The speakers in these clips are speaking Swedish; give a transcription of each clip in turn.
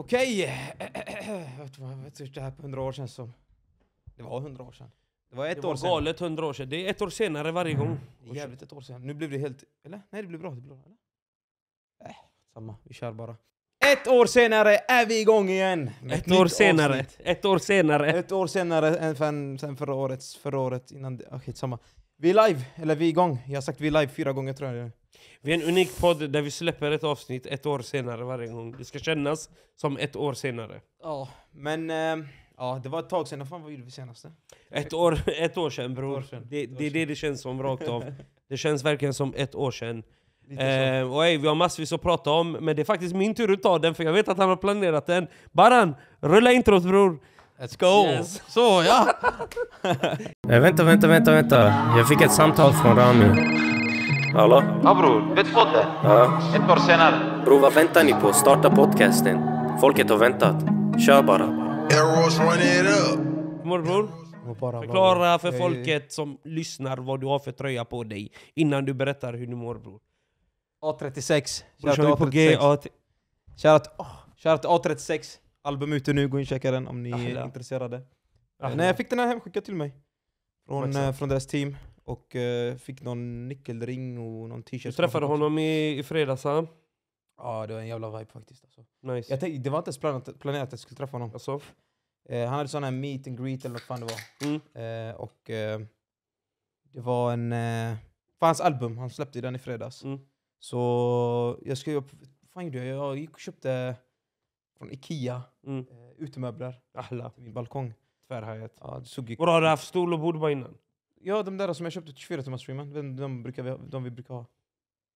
Okej. Vad du, det här på 100 år sedan som... Det var 100 år sedan. Det var ett det år var sedan. galet hundra år sedan. Det är ett år senare varje gång. Är jävligt ett år sedan. Nu blev det helt... Eller? Nej, det blev bra. Det blev bra eller? Äh, samma. Vi kör bara. Ett år senare är vi igång igen! Ett år senare. avsnitt. Ett år senare. Ett år senare än för, sen förra årets, förra året innan det, okay, samma. Vi är live, eller vi är igång. Jag har sagt vi är live fyra gånger tror jag. Vi är en unik podd där vi släpper ett avsnitt ett år senare varje gång. Det ska kännas som ett år senare. Ja. Men eh, ja, det var ett tag sedan. Vad fan vad gjorde vi senast? Ett år, ett år sedan bror. år sedan. Det, det är det det känns som rakt av. Det känns verkligen som ett år sedan. Så. Eh, och ey, vi har massvis att prata om, men det är faktiskt min tur att ta den för jag vet att han har planerat den. Baran, rulla introt bror! Let's go! Yes. Så ja! Vänta, vänta, vänta, vänta. Jag fick ett samtal från Rami. Hallå? Ja bror, vet podden? Ja. Ett år senare. Bro, vad väntar ni på? Starta podcasten. Folket har väntat. Kör bara. Hur mår du bror? Förklara för folket som lyssnar vad du har för tröja på dig innan du berättar hur du mår bror. A36. Bror, kör vi på G, A, T- Shoutout oh, shoutout A36. Album ute nu, gå in och checka den om ni Ahla. är intresserade. Ahla. Nej jag fick den här hemskickad till mig. Från, eh, från deras team. Och eh, fick någon nyckelring och någon t-shirt. Du träffade honom i, i fredags? Ja det var en jävla vibe faktiskt. Alltså. Nice. Jag tänkte, det var inte ens planerat, planerat att jag skulle träffa honom. Alltså, Eh, han hade sån här meet and greet eller vad fan det var. mm. Eh, och eh, det var en... Eh, för hans album, han släppte den i fredags. Mm. Så jag skulle... Vad fan gjorde jag? Jag gick och köpte från Ikea Mm. eh, utemöbler Ahla, till min balkong. tvärhajet. Ja, det såg ju... Vadå, har du haft stol och bord bara innan? Ja, de där som jag köpte till 24 timmars streamen, de, de, brukar vi, de vi brukar ha. Vet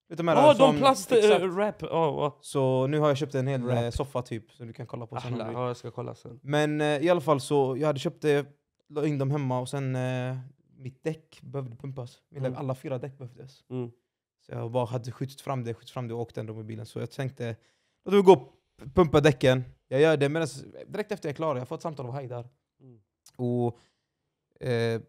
du de här Ja, som- de plast exakt. äh, wrap. Ja, ja. Så nu har jag köpt en hel Wrap. eh, soffa typ, som du kan kolla på sen om du Ahla, vill. ja, jag ska kolla sen. Men eh, i alla fall så, jag hade köpt det, la in dem hemma och sen eh, mitt däck behövde pumpas. Mina, Mm. Alla fyra däck behövdes. Mm. Så jag bara hade skjutit fram det, skjutit fram det och åkt ändå med bilen. Så jag tänkte, låt mig gå och pumpa däcken. Jag gör det, men direkt efter jag är klar, jag får ett samtal av Haidar. Mm. Och eh,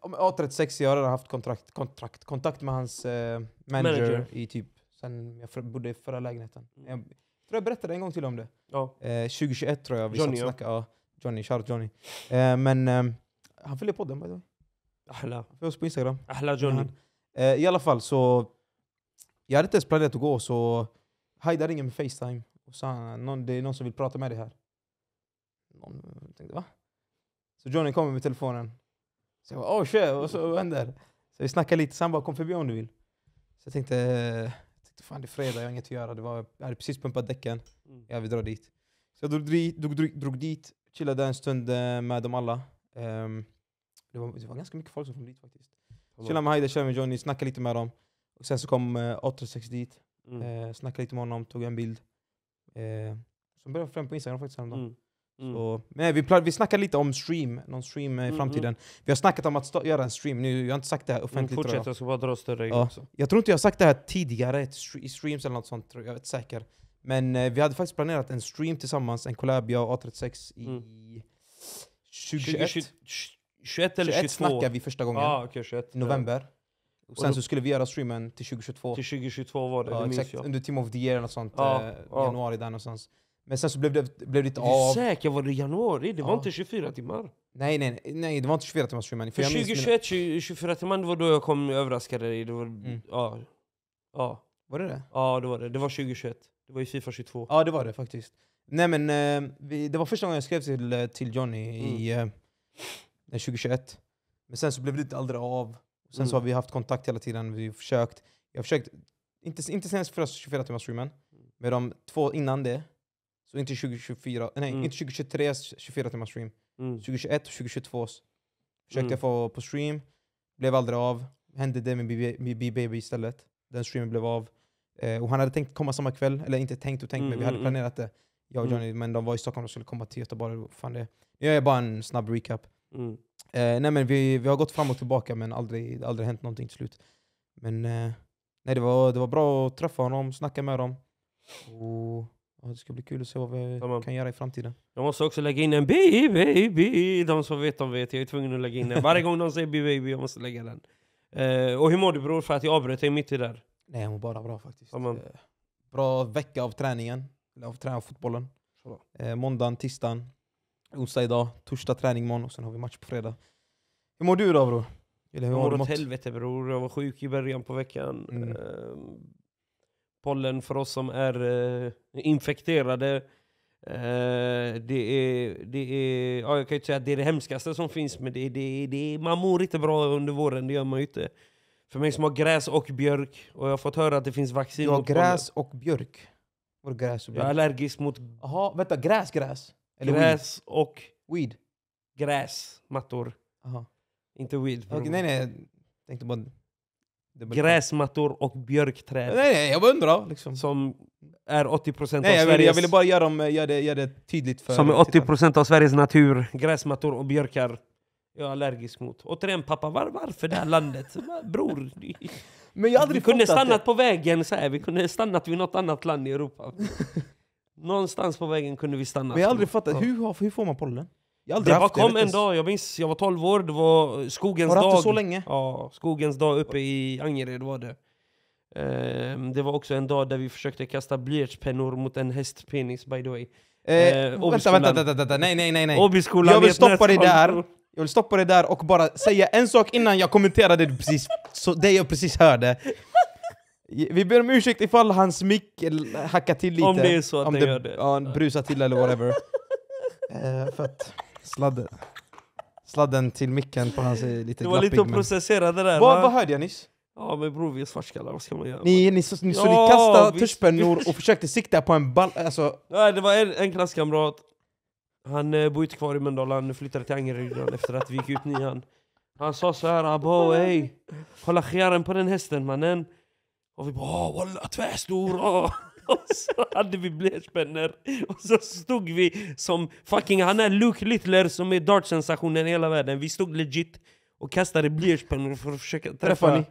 om A36, jag har redan haft kontrakt, kontrakt, kontakt med hans eh, manager, Manager. i typ sen jag för- bodde i förra lägenheten. Mm. Jag tror jag berättade en gång till om det. Ja. Eh, 2021 tror jag vi Johnny, satt och snackade. Ja. Johnny, shoutout Johnny. Eh, men eh, han följer podden by the way. Ahla. Han följer oss på Instagram. Ahla Johnny. Eh, I alla fall så, jag hade inte ens planerat att gå så Haida ringer med Facetime sa någon, det är någon som vill prata med dig här. Någon, jag tänkte va? Så Johnny kommer med telefonen. Så jag bara oh shit, vad, så, vad händer? Så vi snackade lite, så han bara kom förbi om du vill. Så jag tänkte, jag tänkte fan det är fredag, jag har inget att göra. Det var, jag hade precis pumpat däcken. Mm. Ja, vi drar dit. Så jag drog drog, drog, drog dit chillade en stund eh, med dem alla. Ehm, det, var, det var ganska mycket folk som kom dit faktiskt. Chillade med Haida, chillade med Johnny, snackade lite med dem. Och sen så kom uh, 86 dit, Mm. eh, snackade lite med honom, tog en bild. Eh, som började fram på Instagram faktiskt häromdagen. Mm. Mm. Så, men vi, vi snackade lite om stream, någon stream eh, i Mm, framtiden. Vi har snackat om att göra en stream, nu, jag har inte sagt det här Mm, offentligt jag. Fortsätt, jag ska bara dra större Ja. också. Jag tror inte jag har sagt det här tidigare i streams eller något sånt, tror jag jag är inte säker. Men eh, vi hade faktiskt planerat en stream tillsammans, en collab, jag och A36 i Mm. 2021. 20, 21 eller 21 22? snackade vi första gången, Ja, okej 21. i november. Och Och sen då- så skulle vi göra streamen till 2022. Till 2022 var det, ja, det minns exakt, jag. under Team of the Year något sånt, Ja, eh, ja. januari där någonstans. Men sen så blev det, blev det inte Är du av. säker? Var det i januari? Det var Ja. inte 24 timmar? Nej, nej, nej, det var inte 24 timmars streamen. För mina- 2021, 20, 24 timmar, det var då jag kom och överraskade dig. Det var, Mm. ja. Ja. Var det det? ja, det var det. Det var 2021. Det var i Fifa 22. Ja det var det faktiskt. Nej men eh, vi, det var första gången jag skrev till, eh, till Johnny i Mm. eh, 2021. Men sen så blev det aldrig av. Sen Mm. så har vi haft kontakt hela tiden, vi har försökt. Jag har försökt, inte, inte senast förra 24 timmars streamen, med de två innan det. Så inte 2024, nej Mm. inte 2023 24 timmars stream. Mm. 2021 och 2022 försökte Mm. jag få på stream, blev aldrig av. Hände det med B-Baby istället. Den streamen blev av. Eh, och han hade tänkt komma samma kväll, eller inte tänkt och tänkt, Mm, men vi hade mm, mm. planerat det. Jag och Mm. Johnny, men de var i Stockholm och skulle komma till Göteborg. Fan det. Nu gör jag bara en snabb recap. Mm. Eh, nej men vi, vi har gått fram och tillbaka men aldrig, aldrig hänt någonting till slut. Men eh, nej, det, var, det var bra att träffa honom, snacka med dem. Och, ja, det ska bli kul att se vad vi Tamam. kan göra i framtiden. Jag måste också lägga in en baby. De som vet, de vet. Jag är tvungen att lägga in den. Varje gång de säger baby, jag måste lägga den. Eh, och hur mår du bror? För att jag avbröt dig mitt i där. Nej, jag mår bara bra faktiskt. Ja, men- Eh, bra vecka av träningen, av träning av fotbollen. Eh, måndagen, tisdagen, onsdag idag, torsdag träning imorgon och sen har vi match på fredag. Hur mår du då bror? Eller hur Jag mår åt helvete bror, jag var sjuk i början på veckan. Mm. Ehm, pollen för oss som är eh, infekterade. Eh, det är, det är, ja, jag kan ju inte säga att det är det hemskaste som finns, men det, det, det, man mår inte bra under våren, det gör man ju inte. För mig som har gräs och björk, och jag har fått höra att det finns vaccin mot gräs och björk. Gräs och pollen. Jag är björk? allergisk mot Jaha, vänta, gräs, gräs? Eller gräs och weed? weed? gräsmattor. Aha. Inte weed. Okej, nej nej, jag tänkte bara... det Gräsmattor och björkträd. Nej nej, jag bara undrar liksom. Som är 80% Nej, av jag, ville, Sveriges... jag ville bara göra, dem, göra, det, göra det tydligt för Som är tittarna. 80% av Sveriges natur, gräsmattor och björkar. Jag är allergisk mot. Återigen pappa, var, varför det här landet? Bror, Men jag vi kunde stannat på vägen så här. vi kunde stannat vid något annat land i Europa. Någonstans på vägen kunde vi stannat. Men jag har aldrig fattat, hur, hur får man pollen? Jag Det bara kom vet en dag, jag minns, jag var 12 år, det var skogens Har du haft dag. det så länge? Ja, skogens dag uppe i Angered var det. Ehm, det var också en dag där vi försökte kasta blyertspennor mot en hästpenis by the way. Eh, Eh, vänta, vänta, vänta, vänta, nej nej nej nej. Jag vill stoppa dig där. Jag vill stoppa dig där och bara säga en sak innan jag kommenterar det du precis, så, det jag precis hörde. Vi ber om ursäkt ifall hans mick hackar till lite. Om det är så att om den det gör det. Ja, brusar till eller whatever. eh, för att sladden, sladden till micken på hans är lite Det var lite glappig. att men- processera det där Vad, va? vad hörde jag nyss? Ja men bror vi är svartskallar, vad ska man göra? Ni, ni, så, ni, så ni Ja, kastade visst. tuschpennor och försökte sikta på en ball... Alltså, Nej, det var en, en klasskamrat, han eh, bor inte kvar i Mölndal, han flyttade till Angered efter att vi gick ut nian. Han sa så här, abo ey, kolla skjären på den hästen mannen. Och vi bara walla tvärstor! åh." Och så hade vi blyertspennor, och så stod vi som fucking, han är Luke Littler som är dartsensationen i hela världen. Vi stod legit och kastade blyertspennor för att försöka träffa. Ni?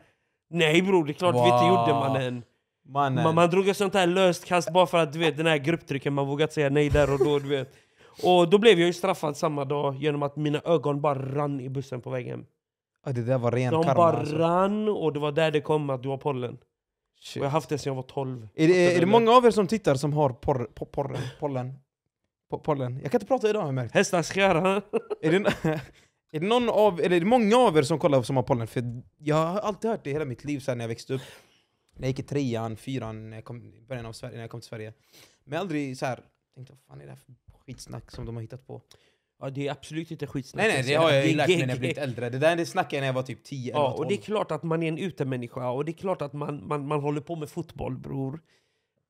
Nej bror, det är klart vi inte Wow. gjorde mannen. mannen. Man, man drog ett sånt här löst kast bara för att du vet den här grupptrycken, man vågat säga nej där och då du vet. Och då blev jag ju straffad samma dag genom att mina ögon bara rann i bussen på vägen. Ja, det där var ren De karma bara alltså. rann och det var där det kom att du har pollen. Shit. Och jag har haft det sedan jag var 12. Är det, är det många av er som tittar som har porr, po- porren, pollen? Po- pollen? Jag kan inte prata idag har jag märkt. Hästars skära. Är det, är det någon av, eller är det många av er som kollar som har pollen? För jag har alltid hört det hela mitt liv sen när jag växte upp. När jag gick i trean, fyran, när jag kom, början av Sverige, när jag kom till Sverige. Men jag aldrig så här, tänkt vad fan är det här för skitsnack som de har hittat på? Ja det är absolut inte skitsnack. Nej nej, alltså. det har jag ju är lärt mig när jag blivit äldre. Det där det snackade jag när jag var typ 10 Ja, och det är 12. klart att man är en utemänniska och det är klart att man, man, man håller på med fotboll bror.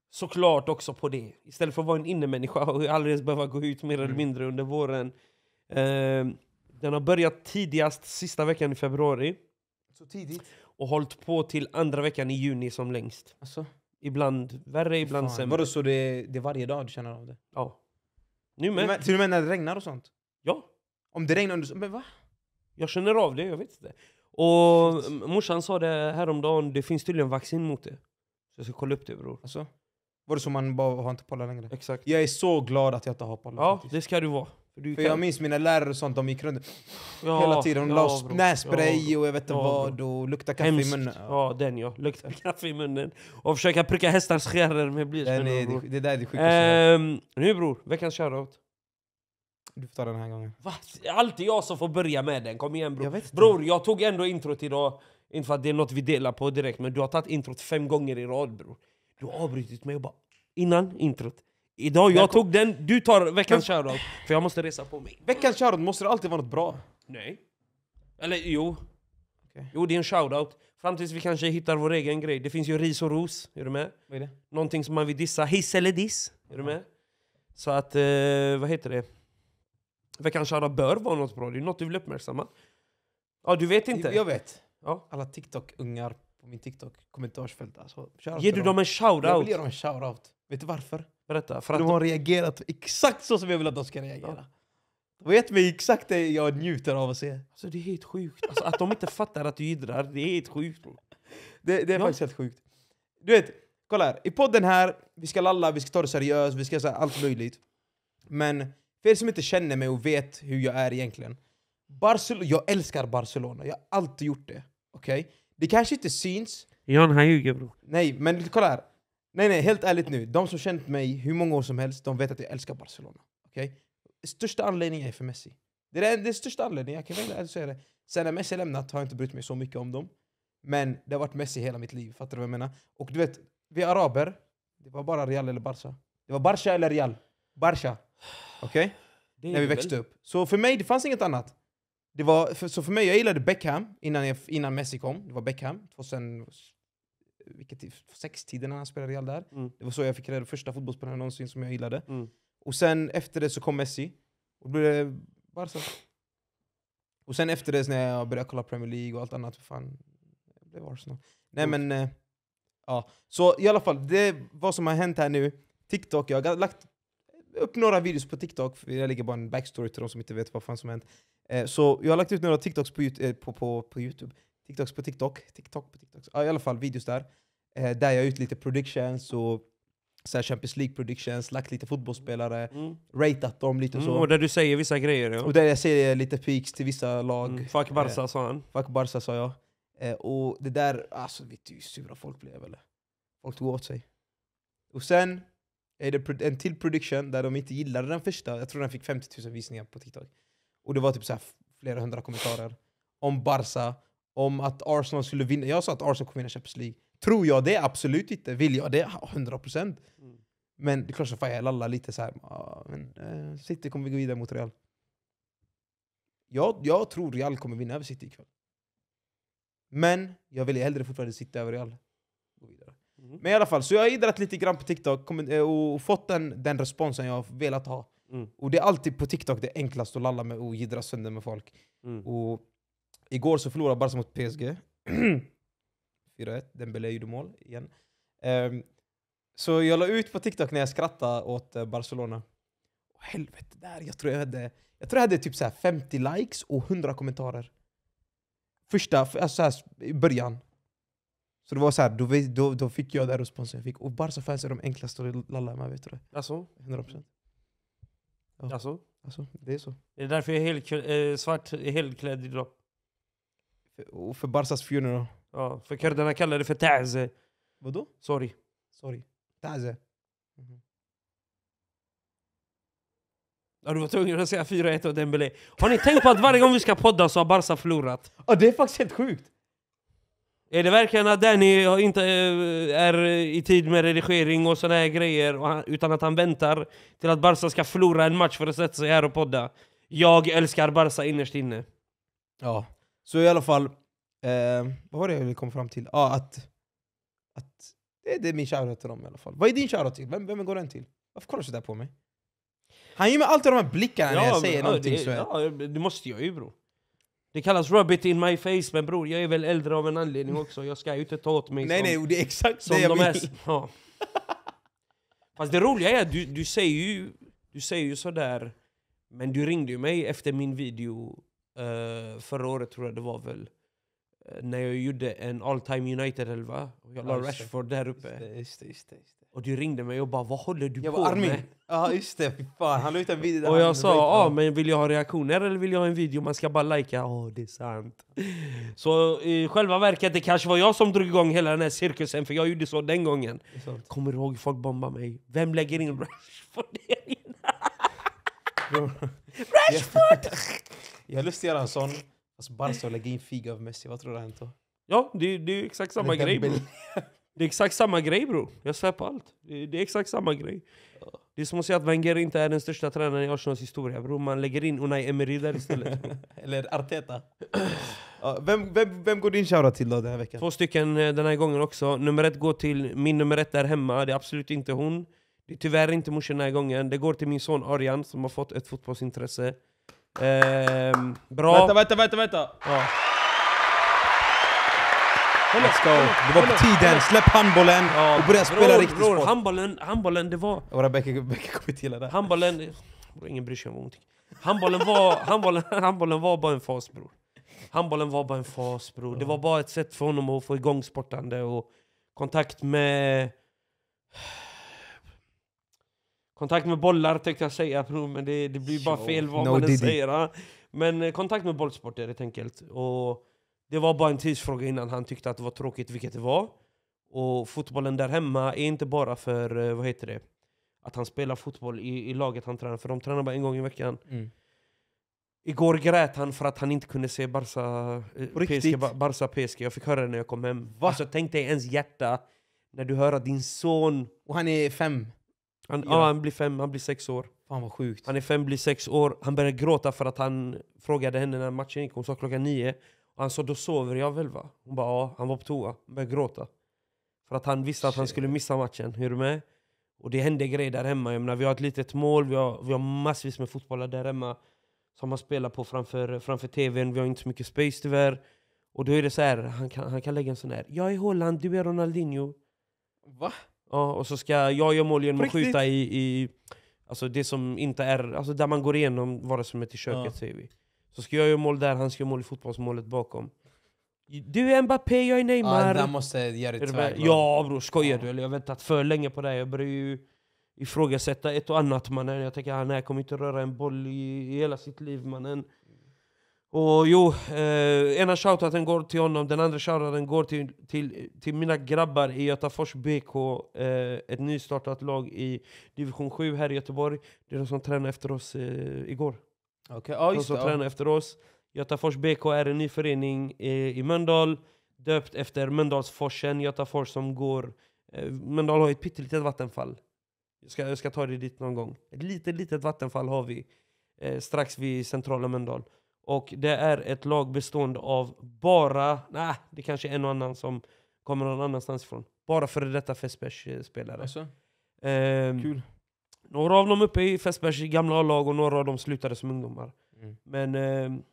Såklart också på det. Istället för att vara en innemänniska och aldrig behöva gå ut mer eller Mm. mindre under våren. Ehm, den har börjat tidigast sista veckan i februari Så tidigt? och hållit på till andra veckan i juni som längst. Alltså, Ibland värre, ibland fan. sämre. Vadå så det, det är varje dag du känner av det? Ja. Nu med. Men, till och med när det regnar och sånt? Ja, Om det regnar under... Men va? jag känner av det, jag vet inte. Och morsan sa det häromdagen, det finns tydligen vaccin mot det. Så jag ska kolla upp det bror. Alltså? Var det så man bara har inte pollen längre? Exakt. Jag är så glad att jag inte har pollen Ja, faktiskt. det ska du vara. För, du För jag minns mina lärare och sånt, de gick runt ja, hela tiden. De ja, la nässpray Ja, och jag vet inte Ja, vad och lukta kaffe Hemskt. i munnen. Ja, den ja. Lukta kaffe i munnen. Och försöka pricka hästars skärror med bror. det, det där är det sjukaste. Ehm, nu bror, veckans shoutout. Du får ta den här gången. Va? Alltid jag som får börja med den, kom igen bror. Jag vet inte. Bror, jag tog ändå introt idag. Inte för att det är något vi delar på direkt, men du har tagit introt fem gånger i rad bror. Du har avbrutit mig och bara innan introt. Idag, jag tog den, du tar veckans shoutout. För jag måste resa på mig. Veckans shoutout måste det alltid vara något bra. Nej. Eller jo. Okej. Jo, det är en shoutout. Fram tills vi kanske hittar vår egen grej. Det finns ju ris och ros, är du med? Vad är det? Någonting som man vill dissa, hiss eller diss. Är du med? Så att, eh, vad heter det? Veckans shoutout bör vara något bra, det är något du vill uppmärksamma. Ja, du vet inte? Jag vet. Ja. Alla TikTok-ungar på min TikTok kommentarsfält. Alltså, shoutout Ger du dem en Jag vill shoutout? ge dem en shoutout. Vet du varför? Berätta. För att de har reagerat exakt så som jag vill att de ska reagera. De vet mig exakt det jag njuter av att se. alltså, det är helt sjukt. Alltså, att de inte fattar att du jiddrar, det är helt sjukt. Det, det är Ja. faktiskt helt sjukt. Du vet, kolla här. I podden här, vi ska lalla, vi ska ta det seriöst, vi ska säga allt möjligt. Men för er som inte känner mig och vet hur jag är egentligen. Barcelona, jag älskar Barcelona, jag har alltid gjort det. Okej? Det kanske inte syns, Jan han ljuger bror. nej men kolla här. Nej nej, helt ärligt nu. De som känt mig hur många år som helst, de vet att jag älskar Barcelona. Okej? Största anledningen är för Messi. Det är den, största anledningen, jag kan väl säga det. Sen när Messi lämnat har jag inte brytt mig så mycket om dem. Men det har varit Messi hela mitt liv, fattar du vad jag menar? Och du vet, vi araber, det var bara Real eller Barca. Det var Barca eller Real. Barca. Okej? Är när vi väl- växte upp. Så för mig, det fanns inget annat. Det var, för, så för mig, jag gillade Beckham innan, jag, innan Messi kom. Det var Beckham, 2000, vilket, tid? sex tiden när han spelade Real där. Mm. Det var så jag fick reda första fotbollsspelaren någonsin som jag gillade. Mm. Och sen efter det så kom Messi. Och då blev det Barca. Och sen efter det när jag började kolla Premier League och allt annat, fan, det blev Arsenal. Nej men, eh, ja. Så i alla fall, det vad som har hänt här nu. TikTok, jag har lagt upp några videos på TikTok, för jag lägger bara en backstory till de som inte vet vad fan som hänt. Eh, så jag har lagt ut några TikToks på, eh, på, på, på Youtube. TikToks på TikTok. TikTok på TikTok. Ja, I alla fall videos där. Eh, där jag har ut lite predictions och så här Champions League predictions, lagt lite fotbollsspelare, Mm. ratat dem lite Mm, så. och där du säger vissa grejer ja. Och där jag ser lite peaks till vissa lag. Mm. Fuck Barca sa han. Fuck Barca sa jag. Eh, och det där, alltså vet du hur sura folk blev eller? Folk tog åt sig. Och sen är det en till prediction där de inte gillade den första, jag tror den fick 50 000 visningar på TikTok. Och det var typ så flera hundra kommentarer om Barca, om att Arsenal skulle vinna. Jag sa att Arsenal kommer vinna Champions League. Tror jag det? Absolut inte. Vill jag det? Ja, 100%. Mm. Men det är klart som fan jag lallar lite så här. "Ah, men, eh, City kommer gå vidare mot Real. Jag, jag tror Real kommer vinna över City ikväll. Men jag vill hellre fortfarande City över Real. Mm. Men i alla fall, så jag har idrat lite grann på TikTok eh, och fått den, den responsen jag har velat ha. Mm. Och det är alltid på TikTok det är enklast att lalla med och jiddra sönder med folk. Mm. Och igår så förlorade Barca mot PSG. 4-1, Dembélé gjorde mål igen. Ehm, så jag la ut på TikTok när jag skrattade åt eh, Barcelona. Och helvete, där, jag tror jag hade, jag tror jag hade typ så här 50 likes och 100 kommentarer. Första, alltså så här, i början. Så det var så här, då, då, då fick jag den responsen jag fick. Och Barca-fans är de enklaste att lalla med, vet du det? Alltså, 100%. Ja. alltså. Alltså, det är så. Det är därför jag är helt, eh, svart, helklädd idag. Och för Barcas funeral. Ja, för kurderna kallar det för ta'ze. Vadå? Sorry. Sorry. Taze. Mhm. Ja, du var tvungen att säga 4-1 och Dembélé. Har ni tänkt på att varje gång vi ska podda så har Barca förlorat? Ja, det är faktiskt helt sjukt! Är det verkligen att Danny inte eh, är i tid med redigering och såna här grejer, utan att han väntar till att Barca ska förlora en match för att sätta sig här och podda? Jag älskar Barca innerst inne. Ja. Så i alla fall, eh, vad var det jag ville komma fram till? Ja, att, att det, det är min shoutout till dem i alla fall. Vad är din shoutout till? Vem, vem går den till? Varför kollar du sådär på mig? Han ger mig alltid de här blickarna när jag säger men- någonting det, så ja, det måste jag ju bro. Det kallas rub it in my face, men bror jag är väl äldre av en anledning också. Jag ska ju inte ta åt mig Nej som, nej, det är exakt som det de är. Ja. Fast det roliga är att du, du säger ju du säger ju sådär, men du ringde ju mig efter min video eh, förra året tror jag det var väl. eh, när jag gjorde en all time United 11 och jag la. Rashford där uppe. just det, just det. Just det. Och du ringde mig och bara vad håller du Jag på Armin. med? Ja just det, fan. Han la ut en video där Och jag sa, ja dem. men vill jag ha reaktioner eller vill jag ha en video man ska bara likea? Ja, det är sant. Så i själva verket, det kanske var jag som drog igång hela den här cirkusen, för jag gjorde så den gången. Kommer du ihåg folk bombade mig? Vem lägger in Rashford? Rashford! Jag har lust att göra en sån, fast Barca och lägga in Figo över Messi. Vad tror du har hänt då? Ja, det, det är exakt samma grej. Det är exakt samma grej bro. Jag svär på allt. Det, det är exakt samma grej. Det är som att säga att Wenger inte är den största tränaren i Arsenals historia bro. Man lägger in Unai Emery där istället. Eller Arteta. Ja, vem, vem, vem går din shoutout till då den här veckan? Två stycken eh, den här gången också. Nummer ett går till min nummer ett där hemma. Det är absolut inte hon. Det är tyvärr inte morsan den här gången. Det går till min son Arjan som har fått ett fotbollsintresse. Ehm, bra. Vänta, vänta, vänta, vänta! Ja. Let's go! Det var på tiden, släpp handbollen Ja, och börja spela riktig sport! handbollen, handbollen, det var... Och Rebecca, Rebecca kommer inte gilla det. Handbollen... Bror, ingen bryr sig om tycker. Handbollen var, handbollen, handbollen var bara en fas bror. Handbollen var bara en fas bror. Det var bara ett sätt för honom att få igång sportande och kontakt med... Kontakt med bollar tänkte jag säga bror, men det, det blir bara fel vad no man än säger. Men eh, kontakt med bollsport är helt enkelt. Och det var bara en tidsfråga innan han tyckte att det var tråkigt, vilket det var. Och fotbollen där hemma är inte bara för, eh, vad heter det, att han spelar fotboll i, i laget han tränar, för de tränar bara en gång i veckan. Mm. Igår grät han för att han inte kunde se Barca, eh? PSG, Ba- Barca PSG. Jag fick höra det när jag kom hem. Va? Alltså tänk dig ens hjärta när du hör att din son, Och han är fem. han, ja, han blir fem, han blir sex år. Fan vad sjukt. Han är fem, blir sex år. Han började gråta för att han frågade henne när matchen gick. Hon sa klockan nio. Och han sa då sover jag väl va? Hon bara ja, han var på toa. Började gråta. För att han visste att han skulle missa matchen. Är du med? Och det hände grejer där hemma. Jag menar, vi har ett litet mål, vi har, vi har massvis med fotbollar där hemma. Som man spelar på framför, framför tvn. Vi har inte så mycket space tyvärr. Och då är det så här, han kan, han kan lägga en sån här. Jag är Holland, du är Ronaldinho. Va? Ja, och så ska jag göra mål genom att skjuta i, i alltså det som inte är, alltså där man går igenom vardagsrummet i köket Ja. säger vi. Så ska jag göra mål där, han ska göra mål i fotbollsmålet bakom. Du är Mbappé, jag är Ja, Neymar. där måste göra det ja bror, skojar Ja. du? Jag har väntat för länge på det här. Jag börjar ju ifrågasätta ett och annat mannen. Jag tänker han här kommer inte röra en boll i, i hela sitt liv mannen. Och jo, eh, ena shoutouten går till honom, den andra shoutouten går till, till, till mina grabbar i Götafors BK, eh, ett nystartat lag i division 7 här i Göteborg. Det är de som tränade efter oss eh, igår. De just som det. Ja. tränar efter oss. Götafors BK är en ny förening i, i Mölndal, döpt efter Mölndalsforsen, Götafors som går... Eh, Mölndal har ett pyttelitet vattenfall. Jag ska, jag ska ta det dit någon gång. Ett litet, litet vattenfall har vi eh, strax vid centrala Mölndal. Och det är ett lag bestående av bara, nej, det kanske är en och annan som kommer någon annanstans ifrån. Bara före detta Fässbergs-spelare. Alltså, Ehm, kul. Några av dem uppe i Fässbergs gamla lag och några av dem slutade som ungdomar. Mm. Men eh,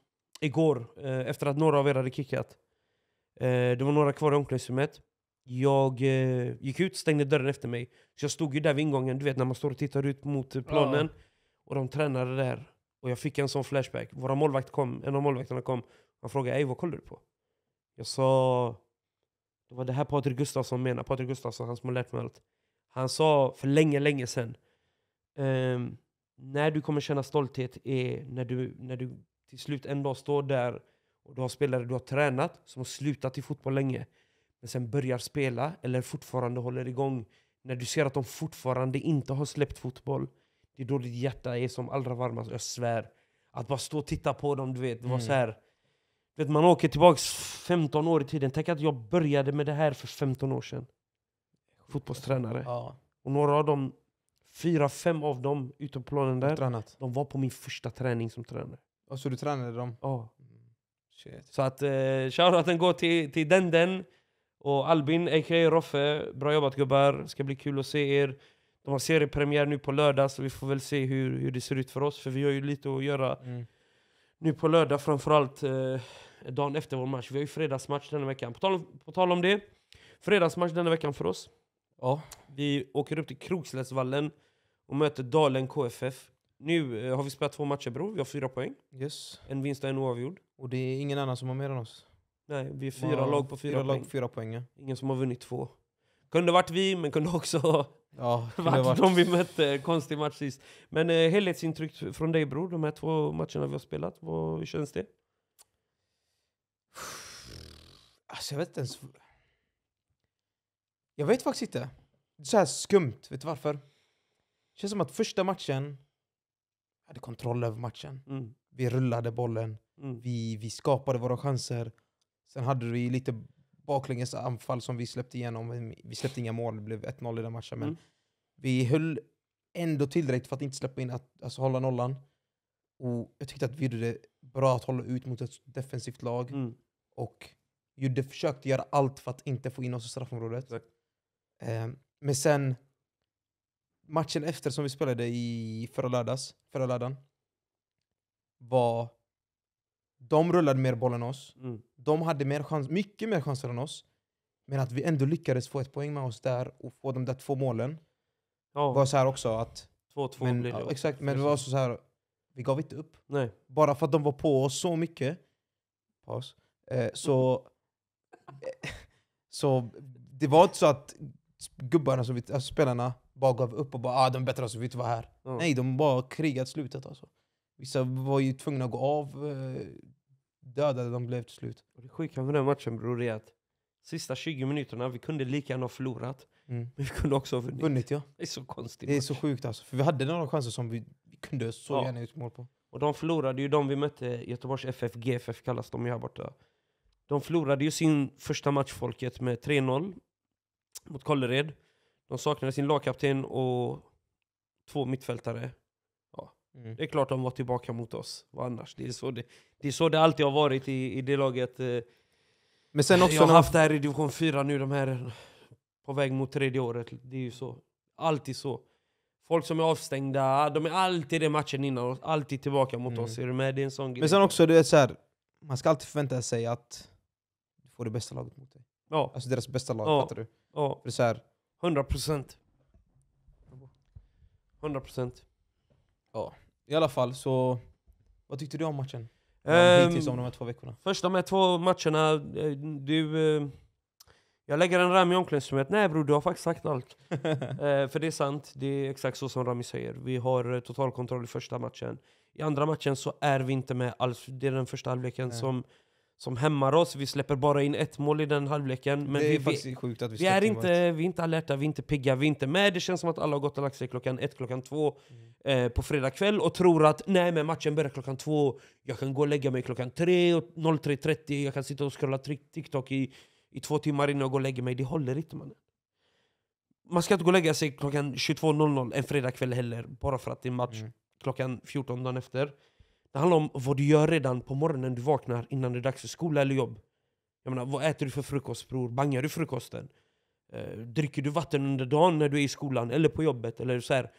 igår, eh, efter att några av er hade kickat, eh, det var några kvar i omklädningsrummet. Jag eh, gick ut, stängde dörren efter mig. Så jag stod ju där vid ingången, du vet när man står och tittar ut mot planen. Och de tränade där. Och jag fick en sån flashback. Våra målvakt kom, en av målvakterna kom. Han frågade Ey, vad kollar du på? Jag sa... Det var det här Patrik Gustafsson menar. Patrik Gustafsson, han som har lärt mig allt. Han sa för länge, länge sedan. Ehm, när du kommer känna stolthet är när du, när du till slut en dag står där och du har spelare du har tränat som har slutat i fotboll länge. Men sen börjar spela eller fortfarande håller igång. När du ser att de fortfarande inte har släppt fotboll. Det är då ditt hjärta är som allra varmast, jag svär. Att bara stå och titta på dem, du vet. Det var Mm. så här. Vet, man åker tillbaks 15 år i tiden. Tänk att jag började med det här för 15 år sedan. Fotbollstränare. Ja, Och några av dem, fyra, fem av dem ute på planen där, tränat. de var på min första träning som tränare. Och så du tränade dem? Ja. Mm. Shit. Så att eh, shoutouten går till, till den den och Albin, a.k.a. Roffe. Bra jobbat gubbar, ska bli kul att se er. De har seriepremiär nu på lördag så vi får väl se hur, hur det ser ut för oss. För vi har ju lite att göra Mm. nu på lördag, framförallt eh, dagen efter vår match. Vi har ju fredagsmatch denna veckan. På tal, om, på tal om det, fredagsmatch denna veckan för oss. Ja. Vi åker upp till Krokslättsvallen och möter Dalen KFF. Nu eh, har vi spelat två matcher bror, vi har fyra poäng. Yes. En vinst och en oavgjord. Och det är ingen annan som har mer än oss. Nej, vi är fyra Ja, lag på fyra, fyra poäng. lag, fyra poäng. ja. Ingen som har vunnit två. Kunde varit vi, men kunde också Ja, kunde varit varit- de vi mötte. Konstig match sist. Men eh, helhetsintryck från dig bror, de här två matcherna vi har spelat. Vad, hur känns det? Alltså jag vet inte ens... Jag vet faktiskt inte. Det är så här skumt, vet du varför? Det känns som att första matchen hade kontroll över matchen. Mm. Vi rullade bollen, Mm. vi, vi skapade våra chanser. Sen hade vi lite baklänges anfall som vi släppte igenom. Vi släppte inga mål, det blev 1-0 i den matchen. Men Mm. vi höll ändå tillräckligt för att inte släppa in, att, alltså hålla nollan. Och jag tyckte att vi gjorde det bra att hålla ut mot ett defensivt lag. Mm. Och gjorde, försökte göra allt för att inte få in oss i straffområdet. Exakt. Eh, men sen, matchen efter som vi spelade i förra, lördags, förra lördagen, var... De rullade mer boll än oss. Mm. De hade mer chans, mycket mer chanser än oss. Men att vi ändå lyckades få ett poäng med oss där och få de där två målen Ja, var så här också att... 2-2 Men, blir det. ja, exakt, men det var också så här, vi gav inte upp. Nej. Bara för att de var på oss så mycket, paus, eh, så, eh, så det var inte så att gubbarna, som vi, alltså spelarna, bara gav upp och bara ah, de är bättre oss, vi inte vara här. Ja. Nej, de bara krigade slutet. Alltså. Vissa var ju tvungna att gå av, eh, dödade de blev till slut. Och det sjuka med den matchen bror är att Sista 20 minuterna, vi kunde lika gärna ha förlorat. Mm. Men vi kunde också ha vunnit. Vunnit ja. Det är så konstigt. Det är så sjukt alltså. För vi hade några chanser som vi, vi kunde så Ja. gärna gjort mål på. Och de förlorade ju de vi mötte, Göteborgs FF, GFF kallas de ju här borta. De förlorade ju sin första match, folket, med 3-0 mot Kållered. De saknade sin lagkapten och två mittfältare. Mm. Det är klart de var tillbaka mot oss. Vad annars? Det är så det, det, är så det alltid har varit i, i det laget. eh. Men sen också Jag har haft det här i division 4 nu, de här på väg mot tredje året. Det är ju så. Alltid så. Folk som är avstängda, de är alltid i matchen innan oss, alltid tillbaka mot Mm. oss. Är du med? Det är en sån grej. Men sen också, du vet så här, man ska alltid förvänta sig att du får det bästa laget mot dig. Ja, Alltså deras bästa lag, Ja. fattar du? Ja. För så här, 100 procent. 100 procent. I alla fall, så vad tyckte du om matchen? Ehm, Hittills om de här två veckorna. Första med två matcherna, eh, du... eh, Jag lägger en ram i omklädningsrummet. Nej bror, du har faktiskt sagt allt. Eh, för det är sant, det är exakt så som Rami säger. Vi har eh, totalkontroll i första matchen. I andra matchen så är vi inte med alls. Det är den första halvleken Nej. som, som hämmar oss. Vi släpper bara in ett mål i den halvleken. Men det är vi, faktiskt sjukt att vi vi, är inte, vi är inte alerta, vi är inte pigga, vi är inte med. Det känns som att alla har gått och lagt sig klockan ett, klockan två Mm. eh, på fredag kväll och tror att nej men matchen börjar klockan två, jag kan gå och lägga mig klockan tre, och 03.30, jag kan sitta och scrolla TikTok i, i två timmar innan jag går och lägger mig. Det håller inte mannen. Man ska inte gå och lägga sig klockan 22.00 en fredagkväll heller, bara för att det är match Mm. klockan 14 dagen efter. Det handlar om vad du gör redan på morgonen du vaknar innan det är dags för skola eller jobb. Jag menar, vad äter du för frukost bror? Bangar du frukosten? Eh, dricker du vatten under dagen när du är i skolan eller på jobbet? Eller så här.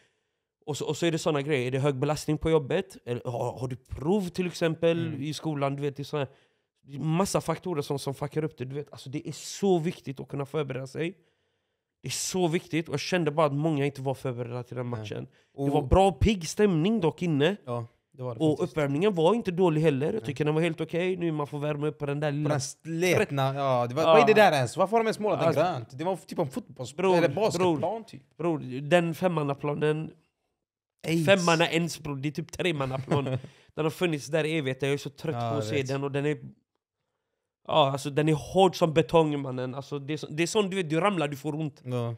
Och, så, och så är det såna grejer, är det hög belastning på jobbet? Eller, har, har du prov till exempel Mm. i skolan? Du vet, det är så här, det är massa faktorer som, som fuckar upp det. Du vet, alltså, det är så viktigt att kunna förbereda sig. Det är så viktigt, och jag kände bara att många inte var förberedda till den matchen. Och, Det var bra pigg stämning dock inne. Ja, det var det Och faktiskt. uppvärmningen var inte dålig heller. Jag tycker den var helt okej. Nu man får värma upp på den där På lilla... den sletna, ja, det var, Ja. vad är det där ens? Varför har de ens målat den Alltså- grönt? Det var typ en fotbollsplan, eller basketplan typ. Bror, den femmannaplanen... Femmanna ens bror, det är typ tremannaplan. den har funnits där i evigheter, jag är så trött Ja, på att se den. Och den är... Ja, alltså den är hård som betong mannen. Alltså, det, är, så- det är sån du vet, du ramlar, du får ont. Ja.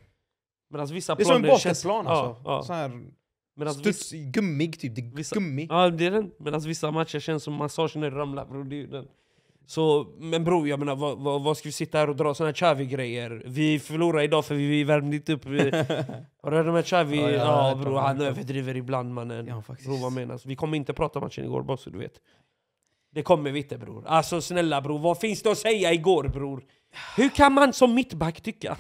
Medan vissa Det är som en planer känns- basketplan alltså. Ja, ja. Medan studs, gummig typ, det är Vissa- gummi. Ja, det är den. Medan vissa matcher känns som massage när du ramlar bror. Det är den. Så, men bror, jag menar, vad, vad, vad ska vi sitta här och dra såna här Xavi-grejer? Vi förlorade idag för vi, vi värmde inte upp. Vi- Har du hört om Xavi? Ja, Ja, om bror, han överdriver ibland mannen. Ja, faktiskt. Bror, vad menas? Vi kommer inte prata matchen igår, bara så du vet. Det kommer vi inte bror. Alltså snälla bror, vad finns det att säga igår bror? Hur kan man som mittback tycka?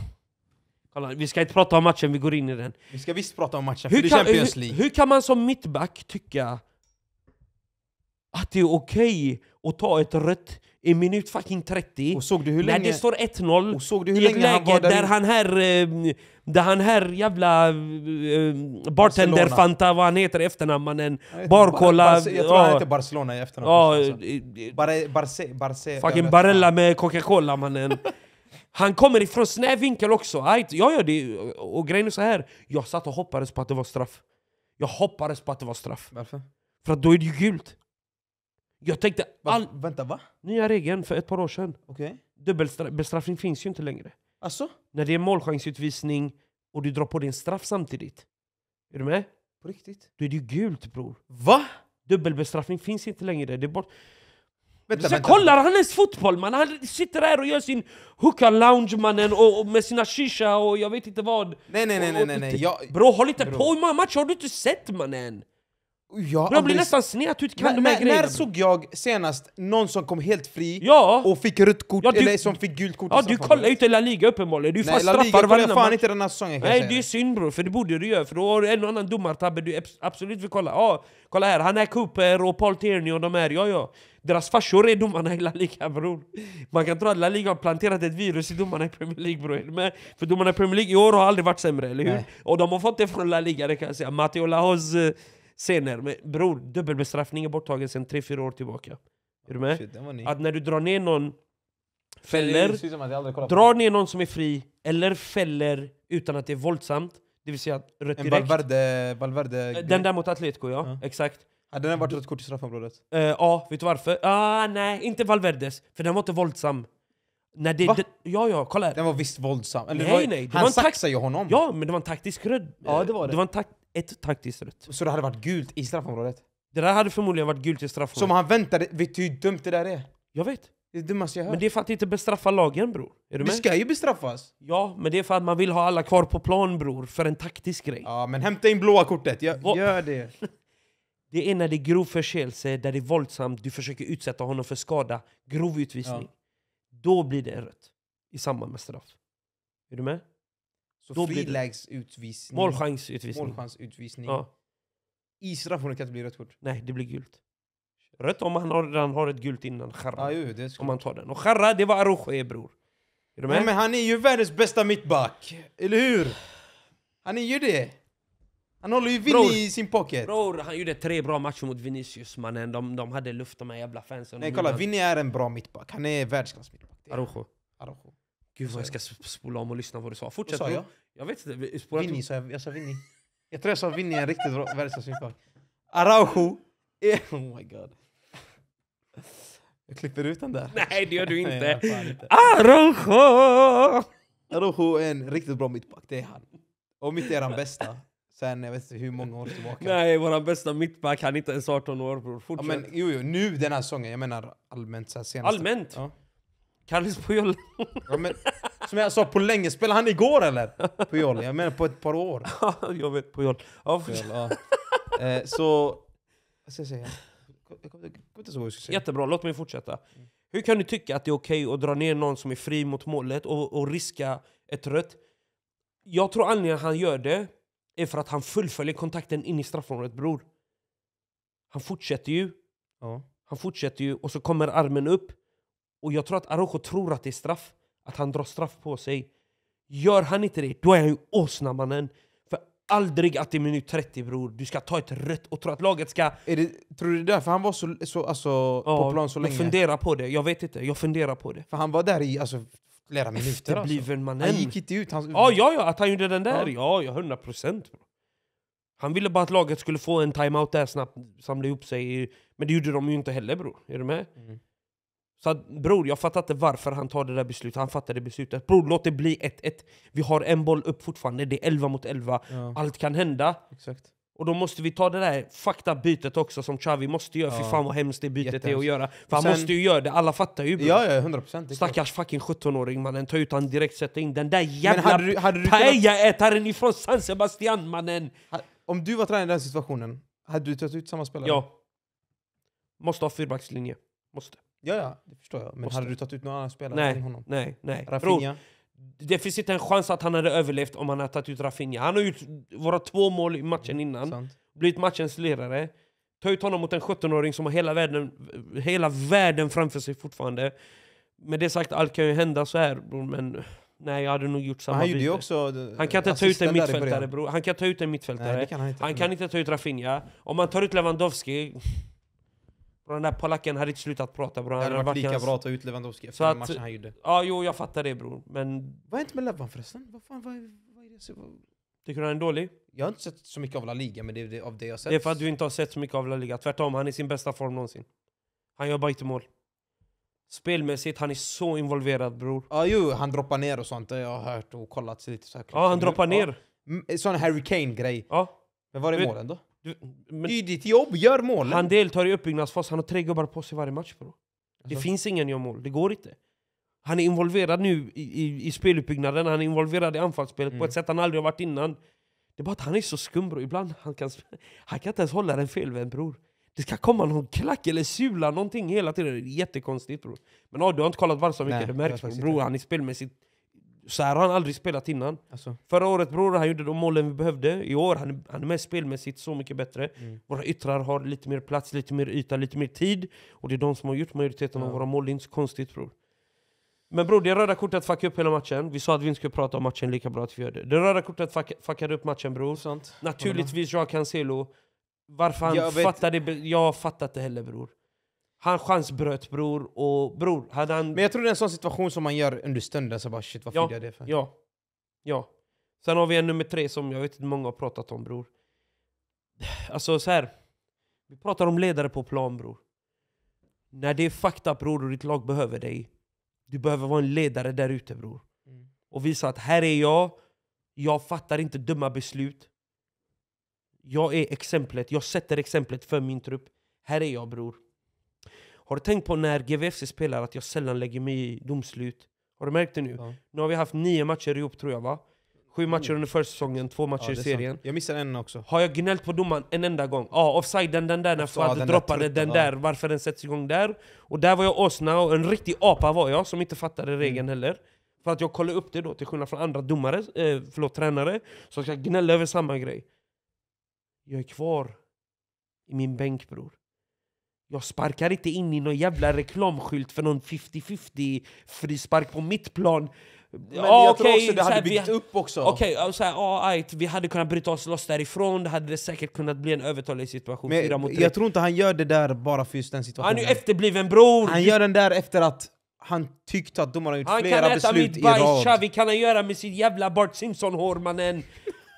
Kolla, vi ska inte prata om matchen, vi går in i den. Vi ska visst prata om matchen, för Hur det är kan, Champions hur, League. hur kan man som mittback tycka att det är okej att ta ett rött i minut fucking 30 Och såg du hur när länge... det står 1-0 Och såg du hur i ett länge han läge var där där han här, eh, där han här jävla eh, bartender. Fanta, vad han heter i efternamn mannen Jag vet inte, Barcola, Bar- Barce- Jag tror han heter Barcelona i efternamn. Ja, alltså. Bare, Barce, Barce, jag fucking Barella med Coca-Cola mannen Han kommer ifrån snäv vinkel också, right? Ja, ja, det, och grejen är så här. jag satt och hoppades på att det var straff Jag hoppades på att det var straff Varför? För att då är det ju gult. Jag tänkte, all, All... Vänta, va? nya regeln för ett par år sedan. Okej. Dubbelbestraffning finns ju inte längre. Alltså? När det är målchansutvisning och du drar på din straff samtidigt. Är du med? På riktigt? Då är det ju gult bror. Va? Dubbelbestraffning finns inte längre. Det är bort. Vänta, Sen vänta. kollar han ens fotboll man. Han sitter där och gör sin hookah lounge mannen och, och med sina shisha och jag vet inte vad. Nej, nej, nej, nej, nej, nej. Jag, Bro, håll inte Bro. på! Hur många matcher har du inte sett mannen? jag Bro, blir nästan sned inte kan när, de här grejerna. när såg jag senast någon som kom helt fri Ja! och fick rött kort, Ja, du- eller som fick gult kort Ja, du kollar ju inte La Liga uppenbarligen. Du fan Nej, La Liga straffar kollar jag varenda fan match. inte den här säsongen kan Nej jag det är synd bror, för det borde du göra. För då har du en och annan domartabbe du abs- absolut vill kolla. Ja, kolla här, han är Cooper och Paul Tierney och de här. Ja, ja. Deras farsor är domarna i La Liga bror. Man kan tro att La Liga har planterat ett virus i domarna i Premier League bror. Med? För domarna i Premier League i år har aldrig varit sämre, eller hur? Nej. Och de har fått det från La Liga, det kan jag säga. Matteo Lahos eh, scener. Men bror, dubbelbestraffning är borttagen sedan 3-4 år tillbaka. Är du med? Shit. Att när du drar ner någon, fäller, drar ner någon som är fri, eller fäller utan att det är våldsamt, det vill säga rött direkt. Valverde... Valverde Den där mot Atletico ja, Ja. exakt. Hade den varit rött kort i straffområdet? Eh, ja, vet du varför? Ah, nej, inte Valverdes. För den var inte våldsam. När det, Va? det, ja, ja, kolla här. Den var visst våldsam. Eller, Nej, det var, nej, det han var saxade ju honom. Ja, men det var en taktisk röd. Ja, det var det. Det var en tak ett taktiskt rött. Så det hade varit gult i straffområdet. Det där hade förmodligen varit gult i straffområdet. Som han väntade, vet du hur dumt det där är? Jag vet. Det är det dummaste jag hört. Men det är för att inte bestraffa lagen bror. Är du Vi med? ska ju bestraffas! Ja, men det är för att man vill ha alla kvar på plan bror. För en taktisk grej. Ja men hämta in blåa kortet, jag, gör det. Det är när det är grov förseelse, där det är våldsamt, du försöker utsätta honom för skada, grov utvisning. Då blir det rött. I samband med straff. Är du med? Så Då frilägsutvisning, Målchansutvisning. målchansutvisning. Ja. I straffområdet kan det bli rött kort. Nej, det blir gult. Rött om han har, redan har ett gult innan. Ja, det ska om man tar den. Och Charra, det var Arojo är bror. Är du med? Nej, men han är ju världens bästa mittback, eller hur? Han är ju det! Han håller ju Bror. Vinny i sin pocket. Bror, han gjorde tre bra matcher mot Vinicius mannen. De, de hade luft de här jävla fansen. Nej kolla, Vinny är en bra mittback. Han är världsklass mittback. Arojo. Araujo. Gud vad jag ska sp- spola om och lyssna på vad du sa. Fortsätt sa jag? Jag vet inte. Spola Vinny sa jag, jag sa Vinny. Jag tror jag sa Vinny är en riktigt bra världsklass mittback. Araujo. Oh my god. Jag klipper ut den där. Nej det gör du Nej, inte. inte. Arojo! Araujo är en riktigt bra mittback, det är han. Och mitt är han bästa. Sen jag vet inte hur många år tillbaka. Nej, våran bästa mittback, han är inte ens 18 år bror. Ja, Fortsätt. men jo, jo, nu den här säsongen, jag menar allmänt så här senaste. Allmänt? Ja. Carlos Puyol. Ja, men, som jag sa, på länge, spelade han igår eller? Puyol, jag menar på ett par år. jag vet Puyol. Ja, Puyol, ja. eh, så, vad ska jag säga? Jag kommer jag kommer inte ihåg vad jag ska säga. Jättebra, låt mig fortsätta. Hur kan du tycka att det är okej att dra ner någon som är fri mot målet och, och riska ett rött? Jag tror anledningen han gör det är för att han fullföljer kontakten in i straffområdet bror. Han fortsätter ju, Ja. han fortsätter ju och så kommer armen upp. Och jag tror att Araujo tror att det är straff. Att han drar straff på sig. Gör han inte det, då är han ju åsna mannen. För aldrig att i minut 30 bror, du ska ta ett rött och tro att laget ska Är det, tror du det är därför han var så, så, alltså, på plan så länge? fundera på det, jag vet inte, jag funderar på det. För han var där i alltså, flera minuter alltså. Efterbliven mannen. Han gick inte ut. Han, Ja, ja, ja, att han gjorde den där. Ja. Ja, ja, 100 procent. Han ville bara att laget skulle få en timeout där snabbt, samla ihop sig. Men det gjorde de ju inte heller bror. Är du med? Mm. Så att, bror, jag fattar inte varför han tar det där beslutet. Han fattade beslutet. Bror, låt det bli 1-1. Vi har en boll upp fortfarande, det är 11 mot 11. Ja, Allt kan hända. exakt. Och då måste vi ta det där fakta bytet också som Xavi måste göra. Fy Ja. fan vad hemskt det bytet är att Jättehemskt. göra. För Och han sen- måste ju göra det, alla fattar ju. Ja, ja, 100 procent. Stackars fucking 17-åring mannen, ta ut han direkt, sätta in den där jävla du kunnat- ifrån San Sebastian mannen! Om du var tränare i den situationen, hade du tagit ut samma spelare? Ja. Måste ha fyrbackslinje. Måste. ja, ja det förstår jag. Men Måste. hade du tagit ut någon annan spelare Nej, än honom? nej, nej. Rafinha? Det finns inte en chans att han hade överlevt om han hade tagit ut Rafinha. Han har gjort våra två mål i matchen innan. Sant. Blivit matchens lirare. Ta ut honom mot en 17-åring som har hela världen, hela världen framför sig fortfarande. Med det sagt, allt kan ju hända så här men nej, jag hade nog gjort samma han byte. också... eh, Han kan inte ta ut en mittfältare bror. Han kan ta ut en mittfältare. Nej, kan han inte. Han kan inte ta ut Rafinha. Om man tar ut Lewandowski... Bro, den där polacken hade inte slutat prata bror. Det hade varit lika hans- bra att ta ut Lewandowski efter att- matchen han gjorde. Ja, jo, jag fattar det bror. Men Vad hände med Levan förresten? Vad fan, vad, vad är det? vad- tycker du han är dålig? Jag har inte sett så mycket av La Liga, men det är det, av det jag har sett. Det är för att du inte har sett så mycket av La Liga. Tvärtom, han är i sin bästa form någonsin. Han gör bara inte mål. Spelmässigt, han är så involverad bror. Ja, jo, han droppar ner och sånt. Jag har hört och kollat lite så här. Ja, han droppar ner. Ja, Mm, sån Harry Kane-grej. Ja. Men var är målen då? Du, Det men är ju ditt jobb, gör målen! han deltar i uppbyggnadsfas, han har tre gubbar på sig varje match bror. Det Alltså. finns ingen gör mål, det går inte. Han är involverad nu i, i, i speluppbyggnaden, han är involverad i anfallsspelet på Mm. ett sätt han aldrig har varit innan. Det är bara att han är så skum bror, ibland han kan, han kan inte ens hålla den felvänd bror. Det ska komma någon klack eller sula någonting hela tiden, det är jättekonstigt bror. Men ja, du har inte kollat så mycket, Nej, det märks bror. Han är spelmässigt... Så här har han aldrig spelat innan. Alltså, Förra året bror, han gjorde de målen vi behövde. I år han, han är med spelmässigt så mycket bättre. mm. Våra yttrar har lite mer plats, lite mer yta, lite mer tid. Och det är de som har gjort majoriteten av Ja. våra mål, det är inte så konstigt bror. Men bror, det röda kortet fuckade upp hela matchen. Vi sa att vi inte skulle prata om matchen lika bra att vi gör det. Det röda kortet fuck, fuckade upp matchen bror. sant. Naturligtvis Joao Cancelo. Varför han Jag fattade det, jag fattar inte heller bror. Han chansbröt bror, och bror, hade han... Men jag tror det är en sån situation som man gör under stunden, så bara shit varför Ja, gjorde jag det för? Ja. Ja. Sen har vi en nummer tre som jag vet inte många har pratat om bror. Alltså så här. Vi pratar om ledare på plan bror. När det är fakta bror och ditt lag behöver dig. Du behöver vara en ledare där ute bror. Mm. Och visa att här är jag, jag fattar inte dumma beslut. Jag är exemplet, jag sätter exemplet för min trupp. Här är jag bror. Har du tänkt på när GVFC spelar att jag sällan lägger mig i domslut? Har du märkt det nu? Ja. Nu har vi haft nio matcher ihop tror jag va? Sju matcher under försäsongen, två matcher Ja, i är serien. Jag missade en också. Har jag gnällt på domaren en enda gång? Ja, offsiden den där när Ja, den där droppade den ja. där, varför den sätts igång där. Och där var jag åsna, och en riktig apa var jag som inte fattade regeln Mm. heller. För att jag kollade upp det då, till skillnad från andra domare, eh, förlåt tränare, som ska gnälla över samma grej. Jag är kvar i min bänk bror. Jag sparkar inte in i någon jävla reklamskylt för någon 50-50 frispark på mitt plan. Men jag tror också det hade byggt upp också. Okej, okay, ah, vi hade kunnat bryta oss loss därifrån, det hade det säkert kunnat bli en övertalig situation. Men jag tror inte han gör det där bara för just den Han situationen. är ju efterbliven bror! Han gör den där efter att han tyckte att domarna gjort Han kan flera äta beslut mitt i bajs, rad. Xavi kan han göra med sitt jävla Bart Simpson-hår mannen!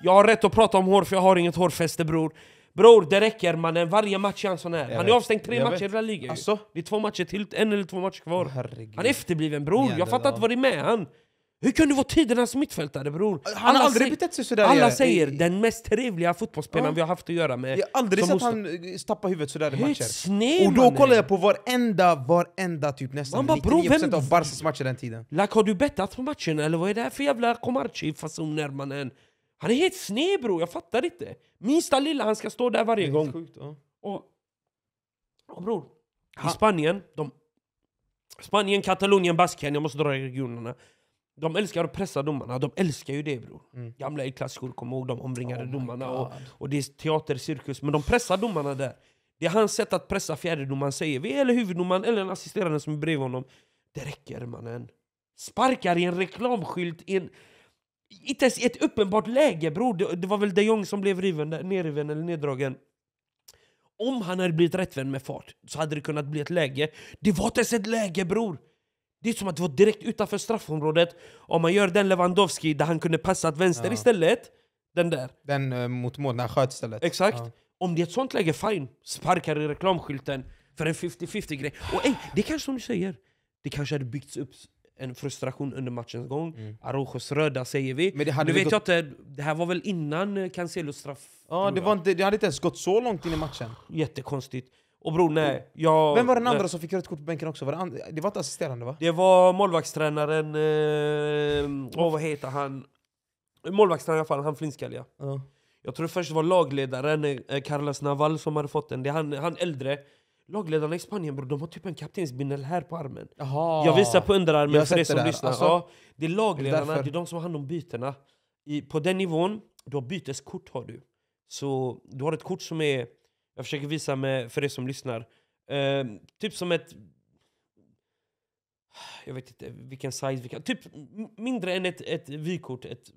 Jag har rätt att prata om hår för jag har inget hårfäste bror. Bror, det räcker mannen, varje match är han sån här. Han är avstängd tre matcher i La Liga ju. Alltså? Det är två matcher till, en eller två matcher kvar. Herregud. Han är efterbliven bror, jag fattar inte vad det är med han. Hur kan du vara tidernas mittfältare bror? Han har Alla aldrig säger- betett sig sådär. Alla säger den mest trevliga fotbollsspelaren Ja. vi har haft att göra med. Jag har aldrig sett måste- han eh, stappa huvudet sådär i matcher. sned Och då kollar jag på varenda, varenda typ nästan Man bara, bro, 99% vem- av Barcas matcher den tiden. Lack, har du bettat på matchen eller vad är det här för jävla Komarchi-fasoner mannen? Han är helt sned bror, jag fattar inte. Minsta lilla han ska stå där varje gång. Sjukt, ja. Och, och bror, i Ha- Spanien, de, Spanien, Katalonien, Baskien, jag måste dra i regionerna. De älskar att pressa domarna, de älskar ju det bror. Mm. Gamla El Clasico, kom ihåg de omringade Oh domarna. Och, och det är teatercirkus, men de pressar domarna där. Det är hans sätt att pressa fjärdedomaren säger vi, eller huvuddomaren, eller en assisterande som är bredvid honom. Det räcker mannen. Sparkar i en reklamskylt i en... Inte ens i ett uppenbart läge bror. Det, det var väl de Jong som blev riven, nerriven eller neddragen. Om han hade blivit rättvänd med fart så hade det kunnat bli ett läge. Det var inte ens ett läge bror! Det är som att det var direkt utanför straffområdet. Om man gör den Lewandowski där han kunde passat vänster Ja. istället. Den där. Den eh, mot mål, när han sköt istället. Exakt. Ja. Om det är ett sånt läge, fine. Sparkar i reklamskylten för en 50-50 grej. Och ey, det är kanske som du säger. Det kanske hade byggts upp en frustration under matchens gång. Mm. Araujos röda säger vi. Men det hade nu vet gått- jag inte, det här var väl innan Cancelos straff? Ja, det, var inte, det hade inte ens gått så långt in i matchen. Jättekonstigt. Och bror nej, jag... Vem var den nej. andra som fick rött kort på bänken också? Var det, and- det var inte assisterande va? Det var målvaktstränaren... Eh, åh, vad heter han? Målvaktstränaren i alla fall, han flintskalliga. Ja. Jag tror först det var lagledaren, eh, Carlos Naval, som hade fått den. Det är han, han äldre. Lagledarna i Spanien bror, de har typ en kaptensbindel här på armen. Jaha. Jag visar på underarmen för er det som där. lyssnar. Alltså, ja, det är det lagledarna, därför. det är de som har hand om bytena. I, på den nivån, du har byteskort har du. Så du har ett kort som är, jag försöker visa med, för er som lyssnar, eh, typ som ett... Jag vet inte vilken size, vilken, typ mindre än ett, ett vykort. Ett,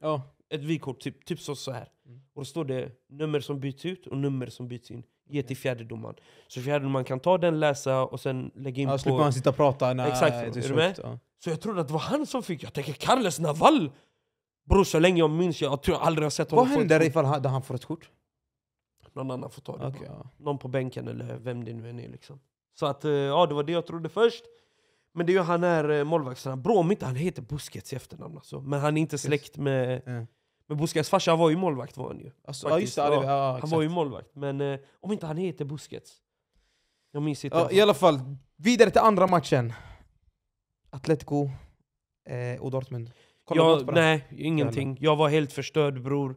Ja. ett vykort, typ, typ så, så här. Mm. Och då står det nummer som byts ut och nummer som byts in. Ge till fjärdedomaren. Så fjärdedomaren kan ta den, läsa och sen lägga in Ja, på... slipper man sitta och prata. Nej, Exakt, är du så med? ja. Så jag trodde att det var han som fick. Jag tänker Carles Naval! Bror så länge jag minns, jag tror jag aldrig har sett Vad honom få händer ifall han, han får ett kort? Någon annan får ta det. Bara. ja. Någon på bänken eller vem det nu än är liksom. Så att, eh, ja det var det jag trodde först. Men det är ju han är eh, målvaktstränaren. Bro om inte han heter Busquets i efternamn alltså. Men han är inte släkt med... Ja. Men Busquets farsa var ju målvakt var han ju. Alltså, ja, just det. Ja, ja, Han var ju målvakt. Men eh, om inte han heter Busquets. Jag minns inte. Ja, I alla fall, vidare till andra matchen. Atletico eh, och Dortmund. Den. nej, ingenting. Jag var helt förstörd bror.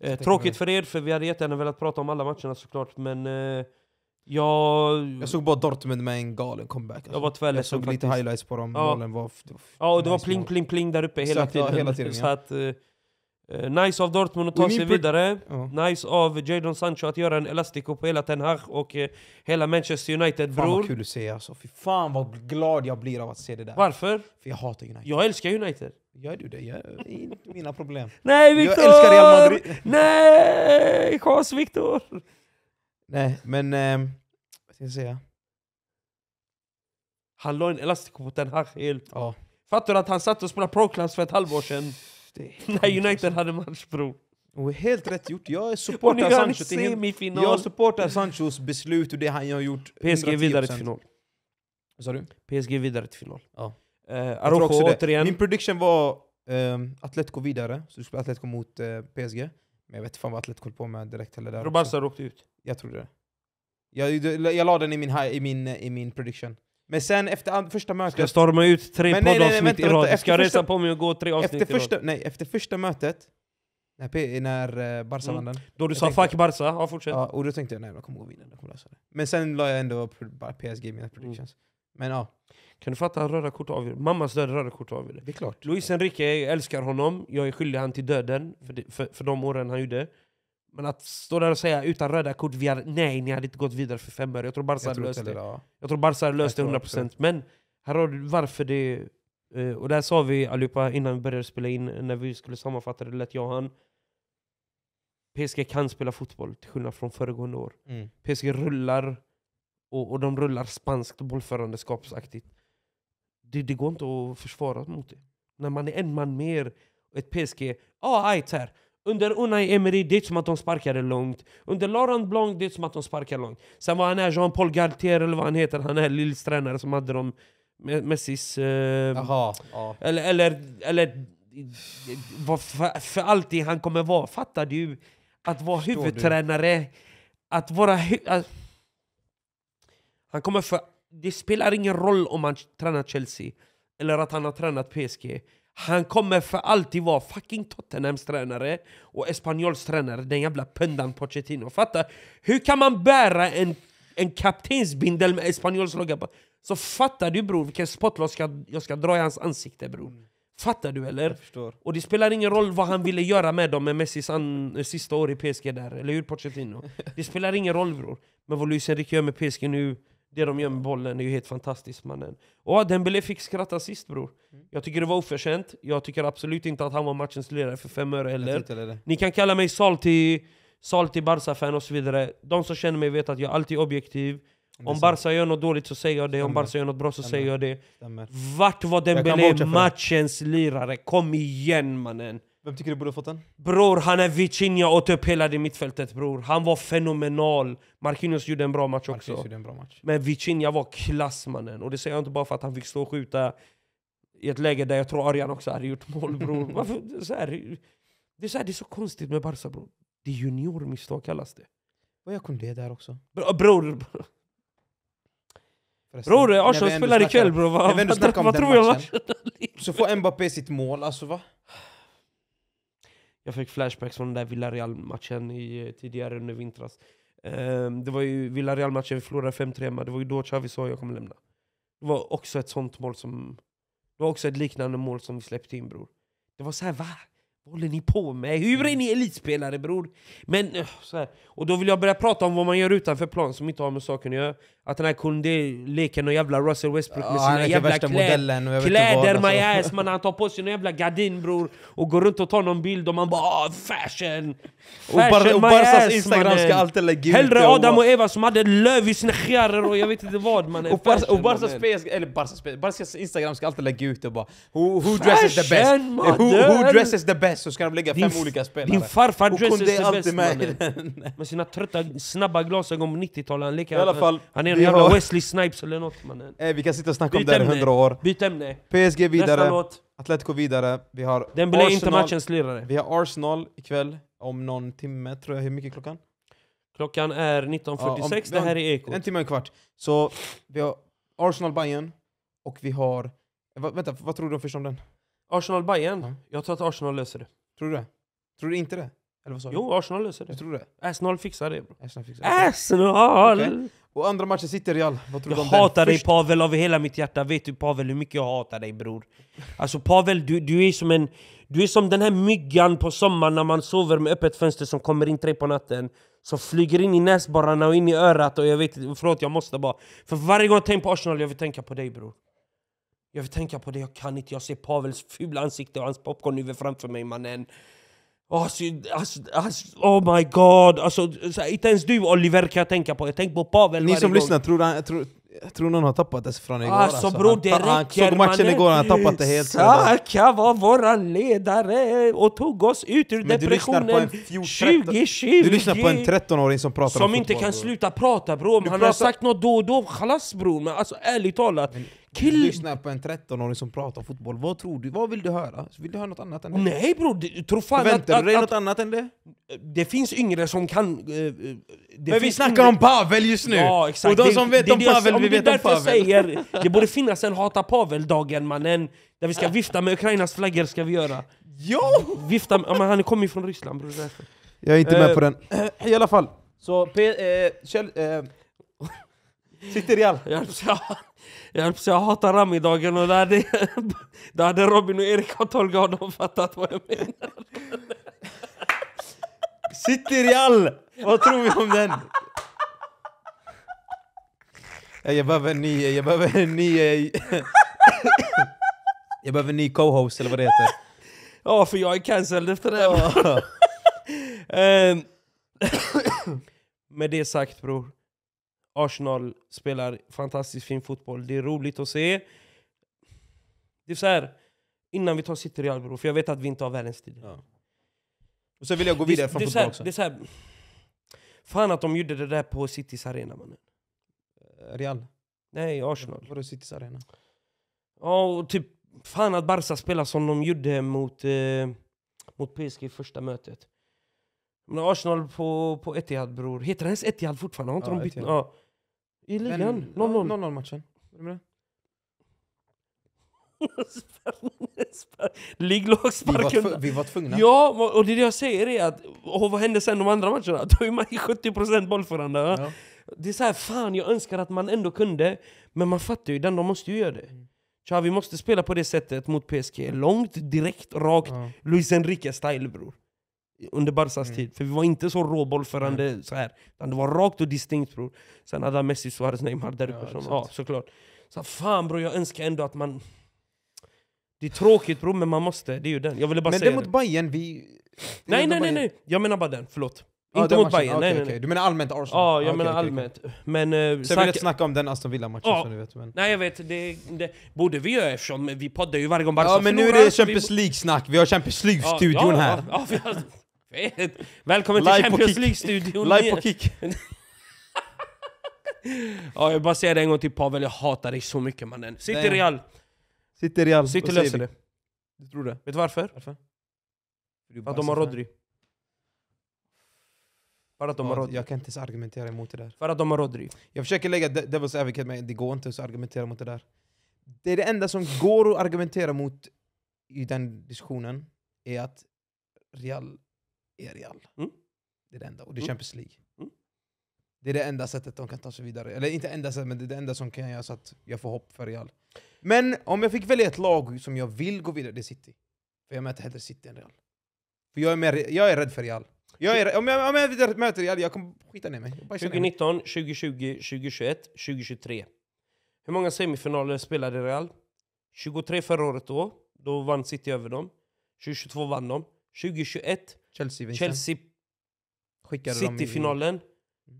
Eh, tänker tråkigt för er, för vi hade jättegärna velat prata om alla matcherna såklart, men eh, jag... Jag såg bara Dortmund med en galen comeback. Alltså. Jag var tvärledsen jag såg lite highlights på dem. Ja. Målen var... Var Ja, och det var nice pling, mål. pling, pling där uppe hela Exakt, ja, tiden. hela tiden, Så ja. att, eh, eh, nice av Dortmund att ta sig vidare. Ja. Nice av Jadon Sancho att göra en elastico på hela Ten Hag och eh, hela Manchester United Fan bror. vad kul att se alltså. Fy fan vad glad jag blir av att se det där. Varför? För jag hatar United. Jag älskar United. Gör du det? Jag, det är inte mina problem. Nej Jag Viktor! älskar Real Madrid. Nej! Chas Viktor! Nej, men... Eh, vad ska jag säga? Han la en elastico på Ten Hag helt. Ja. Fattar du att han satt och spelade pro-class för ett halvår sedan? Det är När United hade match bror. Och helt rätt gjort. Jag supportar är Sancho till semifinal. Jag supportar Sanchos beslut och det han har gjort. PSG 110%. vidare till final. Vad sa du? PSG vidare till final. Ja. Uh, också det. återigen. Min prediction var um, Atletico vidare, så du spelar Atletico mot eh, PSG. Men jag vet inte fan vad Atletico håller på med direkt heller. Barca åkte ut. Jag tror det. Jag, jag, jag la den i min, i, min, i min prediction. Men sen efter första Ska jag mötet... storma ut tre nej, nej, poddavsnitt i rad? Ska jag resa första- på mig och gå tre avsnitt Efter i rad? första, nej, efter första mötet, när, P, när eh, Barca Mm. vann den, Då du jag sa tänkte- fuck Barca, ja fortsätt. ja, och då tänkte jag nej, de kommer gå vidare, de kommer lösa det. Men sen la jag ändå PSG i mina predictions. Men ja, Kan du fatta röda kort avgör? Mammas död, röda kort avgör. det är klart. Luis Enrique, jag älskar honom. Jag är skyldig han till döden för, det, för, för de åren han gjorde. Men att stå där och säga utan röda kort, vi hade, nej ni hade inte gått vidare för fem öre. Jag tror Barca Jag hade tror löst det. ja. Jag tror Barca hade löst det tror 100%. också. Men här har du varför det... eh, Och där sa vi allihopa innan vi började spela in, när vi skulle sammanfatta det lät jag och han. PSG kan spela fotboll, till skillnad från föregående år. Mm. PSG rullar, och, och de rullar spanskt bollförandeskapsaktigt. Det, det går inte att försvara mot det. När man är en man mer, och ett PSG, ja ah, ajt här. Under Unai Emery, det är som att de sparkade långt. Under Laurent Blanc, det är som att de sparkar långt. Sen var han är Jean-Paul Galtier, eller vad han heter, han är Lills tränare som hade dem, Me- Messis... Eh, Jaha, ja. eller, eller, eller vad för, för alltid han kommer vara. Fattar du? Att vara Förstår du? huvudtränare, att vara... Att, han kommer för, det spelar ingen roll om han tränar Chelsea, eller att han har tränat PSG. Han kommer för alltid vara fucking Tottenhams tränare och Espanyols tränare, den jävla pundan Pochettino. Fatta? Hur kan man bära en, en kaptensbindel med Espanyols logga på? Så fattar du bror vilken spotlight jag ska, jag ska dra i hans ansikte bror. Fattar du eller? Och det spelar ingen roll vad han ville göra med dem med Messis an, sista år i PSG där, eller hur Pochettino? Det spelar ingen roll bror. Men vad Luis Enrique gör med PSG nu, det de gör med bollen är ju helt fantastiskt mannen. Och Dembélé fick skratta sist bror. Jag tycker det var oförtjänt, jag tycker absolut inte att han var matchens ledare för fem öre heller. Ni kan kalla mig salty, salty Barca-fan och så vidare. De som känner mig vet att jag alltid är objektiv. Om. Barca gör något dåligt så säger jag det, om. Barca gör något bra så säger jag det. Vart var Dembélé matchens lirare? Kom igen mannen! Vem tycker du borde ha fått den? Bror, han är Vitinha åt upp hela det mittfältet bror. Han var fenomenal. Marquinhos gjorde en bra match också. gjorde en bra match. Men Vitinha var klass mannen. Och det säger jag inte bara för att han fick stå och skjuta i ett läge där jag tror Arjan också hade gjort mål bror. Varför? Det, är så här, det, är så här, det är så konstigt med Barca bror. Det är juniormisstag kallas det. Och jag kunde det där också. Bror, bror, Förresten. bror Arsenal spelar ikväll bror. Vad, vad, vad tror jag matchen? Så får Mbappé sitt mål, alltså va? Jag fick flashbacks från den där Villarreal-matchen i- tidigare under vintras. Ehm, det var ju Villarreal-matchen, vi förlorade 5-3 hemma. Det var ju då Xavi sa jag kommer lämna. Det var också ett sånt mål som... Det var också ett liknande mål som vi släppte in bror. Det var så här, va? Vad håller ni på med? Hur är ni elitspelare bror? Men, eh, så här. Och då vill jag börja prata om vad man gör utanför plan som inte har med saken att göra. Att den här Koundé leker någon jävla Russell Westbrook med sina är jävla kläder. modellen och Kläder my alltså. ass man, han tar på sig någon jävla gardin bror och går runt och tar någon bild och man bara ah, fashion! Och, Bar Fashion och my Barcas ass, Instagram mannen. ska alltid lägga ut Hellre Adam och, och Eva som hade löv i sina skärer och jag vet inte vad mannen. och, Barca, och Fashion, mannen. PS, eller Barcas, PS, Barcas Instagram ska alltid lägga ut det bara Who, who dresses the best? Fashion, Who, who dresses the best? Så ska de lägga fem olika spelare. Din farfar och dresses the best mannen. Med sina trötta snabba glasögon på 90-talet, han leker I alla fall, han är en vi jävla har- Wesley Snipes eller något mannen. Eh, vi kan sitta och snacka om Byt det här i hundra år. Byt ämne. PSG vidare. Atletico vidare. Vi har Dembélé är inte matchens lirare. Vi har Arsenal ikväll om någon timme, tror jag. Hur mycket är klockan? Klockan är 19.46, Ja, om- det här är Ekot. En timme och en kvart. Så vi har Arsenal Bayern och vi har... Va, vänta, vad tror du först om den? arsenal bayern Ja. Jag tror att Arsenal löser det. Tror du det? Tror du inte det? Eller vad sa du? Jo, Arsenal löser Du det. tror det? Arsenal fixar det. Bro. Arsenal fixar det. Arsenal! Okej. Och andra matchen sitter Real. Vad tror Jag du om den? hatar dig Först- Pavel av hela mitt hjärta, vet du Pavel hur mycket jag hatar dig bror? Alltså Pavel, du, du är som en... Du är som den här myggan på sommaren när man sover med öppet fönster som kommer in tre på natten Som flyger in i näsborrarna och in i örat och jag vet förlåt jag måste bara För varje gång jag tänker på Arsenal, jag vill tänka på dig bror Jag vill tänka på det, jag kan inte, jag ser Pavels fula ansikte och hans popcornhuvud framför mig mannen Alltså, alltså, alltså, oh my god! Alltså, inte ens du Oliver kan jag tänka på, jag tänker på Pavel Ni som gång. lyssnar, tror, han, tror, tror någon har tappat det från igår? Alltså bror det han, han räcker såg matchen igår, han har tappat det helt. Saka var våran ledare och tog oss ut ur Men depressionen en 14 2020 Du lyssnar på en 13-åring som pratar om Som inte fotboll, kan bror. sluta prata bror, Du han har pratar- sagt något då och då, chalas bror Men alltså ärligt talat Kill... lyssnar på en 13-åring som pratar fotboll. Vad tror du? Vad vill du höra? Vill du höra något annat än det? Nej bror, du tror fan att, Förväntar du dig att, något annat än det? det finns yngre som kan... eh, eh, Men vi snackar yngre- om Pavel just nu! Ja, exakt. Och de Det- som vet det om det Pavel, vi vet om Pavel. säger, det borde finnas en Hata Pavel-dagen mannen. Där vi ska vifta med Ukrainas flaggor ska vi göra. Ja! Vifta med, men han kommer ju från Ryssland bror. Jag är inte med Eh, på den. I alla fall. Så P, eh, Kjell, eh, City Real. Jag höll på att säga- hata Rami-dagen och då hade, då hade Robin och Erik och Tolga och de fattat vad jag menar. City Real! Vad tror vi om den? Ja, Jag behöver en ny... Jag behöver en ny... Jag behöver en ny co-host eller vad det heter. Ja, för jag är cancelled efter det. här. Ehm, Med det sagt bror, Arsenal spelar fantastiskt fin fotboll. Det är roligt att se. Det är så här, innan vi tar City Real bror, för jag vet att vi inte har världens tid. Ja. Och så vill jag gå vidare från det är så fotboll här, också. Det är så här, fan att de gjorde det där på Citys arena mannen. Real. Nej, Arsenal. Vadå Citys arena? Ja, och typ fan att Barca spelar som de gjorde mot, eh, mot PSG i första mötet. Men Arsenal på, på Etihad bror, heter det ens Etihad fortfarande? Har inte Ja, de bytt? Ja. I ligan? 0-0. 0-0 matchen. Med det? Vi vi var tvungna. Ja, och det jag säger är att, och vad hände sen de andra matcherna? Då är man i 70% bollförande. Ja. Ja. Det är så här, fan jag önskar att man ändå kunde, men man fattar ju den, de måste ju göra det. Tja, vi måste spela på det sättet mot PSG, långt, direkt, rakt, Ja. Luis Enrique-style bror. Under Barcas Mm. tid, för vi var inte så råbollförande så här. Utan det var rakt och distinkt bror. Sen hade han Messi, Suarez, Neymar där Ja, som-. Ja, såklart. Så fan bror, jag önskar ändå att man... Det är tråkigt bror, men man måste. Det är ju den. Jag ville bara Men säga det det. mot Bayern, vi... Nej, nej, nej, nej. Jag menar bara den, förlåt. Ja, inte mot. Bayern, Okej, nej, nej, nej. Du menar allmänt Arsenal? Ja, jag Okej, menar okej. allmänt. Men... Så jag vill Saka- inte snacka om den Aston Villa-matchen Ja. som du vet. Men... Nej jag vet, det, det borde vi göra eftersom vi poddar ju varje gång Barca Ja men nu är det så Champions League-snack, vi har Champions League-studion ja, här. Välkommen Live till Champions. League-studion. Live på kick. Ja, jag bara säga det en gång till Pavel, jag hatar dig så mycket mannen. City Damn. Real, City Real, City säger löser det. Du tror det? Vet du varför? Varför? För att de har Rodri. För att de har Rodri. jag kan inte ens argumentera emot det där. För att de har Rodri. Jag försöker lägga de- Devil's Advocate men det går inte att argumentera mot det där. Det är det enda som går att argumentera mot i den diskussionen, är att Real är Real. Mm. Det är det enda, och det är Mm. Champions League. Mm. Det är det enda sättet de kan ta sig vidare. Eller inte enda sättet, men det är det enda som kan göra så att jag får hopp för Real. Men om jag fick välja ett lag som jag vill gå vidare, det är City. För jag möter hellre City än Real. För jag är, mer, jag är rädd för Real. Jag är, om, jag, om jag möter Real, jag kommer skita ner mig. Jag bajsar ner mig. 2019, 2020, 2021, 2023. Hur många semifinaler spelade Real? 23 förra året då. Då vann City över dem. 2022 vann de. 2021, Chelsea, Vincent. Chelsea skickade dem i City-finalen.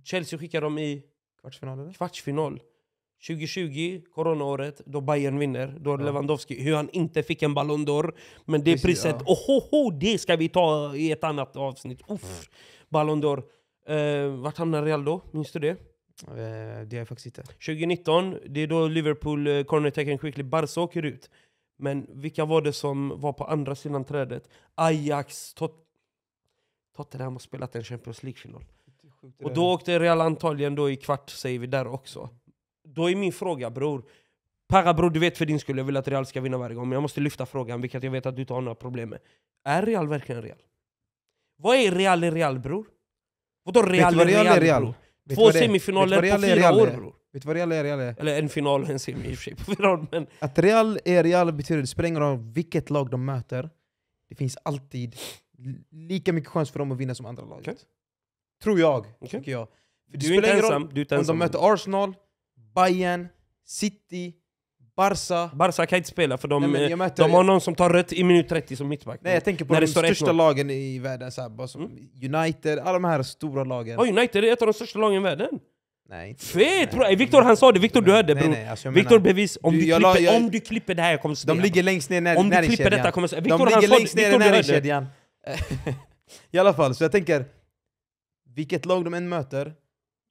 Chelsea skickade dem i kvartsfinal eller? kvartsfinal. 2020, coronaåret, då Bayern vinner. Då Ja. Lewandowski, hur han inte fick en Ballon d'Or. Men det Precis, priset, ja. ohoho, det ska vi ta i ett annat avsnitt. Uff, Ballon d'Or. Eh, vart hamnar Real då? Minns du det? Eh, det är jag faktiskt inte. 2019, det är då Liverpool, eh, corner taken quickly, Barca åker ut. Men vilka var det som var på andra sidan trädet? Ajax, Tot Tottenham har spelat en Champions League-final. Och då åkte Real antagligen då i kvart, säger vi där också. Då är min fråga bror, Parra bror du vet för din skull, jag vill att Real ska vinna varje gång, men jag måste lyfta frågan, vilket jag vet att du inte har några problem med. Är Real verkligen Real? Vad är Real i Real bror? Vadå Real i Real Real, Real? bror? Två semifinaler på fyra Real år bror. Vet du vad Real är Real är? Eller en final och en semi i och för sig på men Att Real är Real betyder det spelar ingen roll vilket lag de möter. Det finns alltid lika mycket chans för dem att vinna som andra laget. Okej. Tror jag. Tycker jag. För du är inte ensam. Du är inte om de möter Arsenal, Bayern, City, Barca. Barca kan inte spela för de, Nej, möter, de har någon som tar rött i minut 30 som mittback. nej, jag tänker på när de största 1-0. lagen i världen. Så här, bara som United, alla de här stora lagen. Oh, United är ett av de största lagen i världen. Nej. inte- Fet nej. bror! Viktor han sa det, Viktor du hörde bror. nej, alltså, Viktor bevis, om Du, du, jag klipper, jag- om du klipper det här jag kommer de säga. ligger längst ner i när, Om du klipper näringskedjan. detta kommer. De Viktor han sa det, Viktor du hörde. I alla fall, så jag tänker, vilket lag de än möter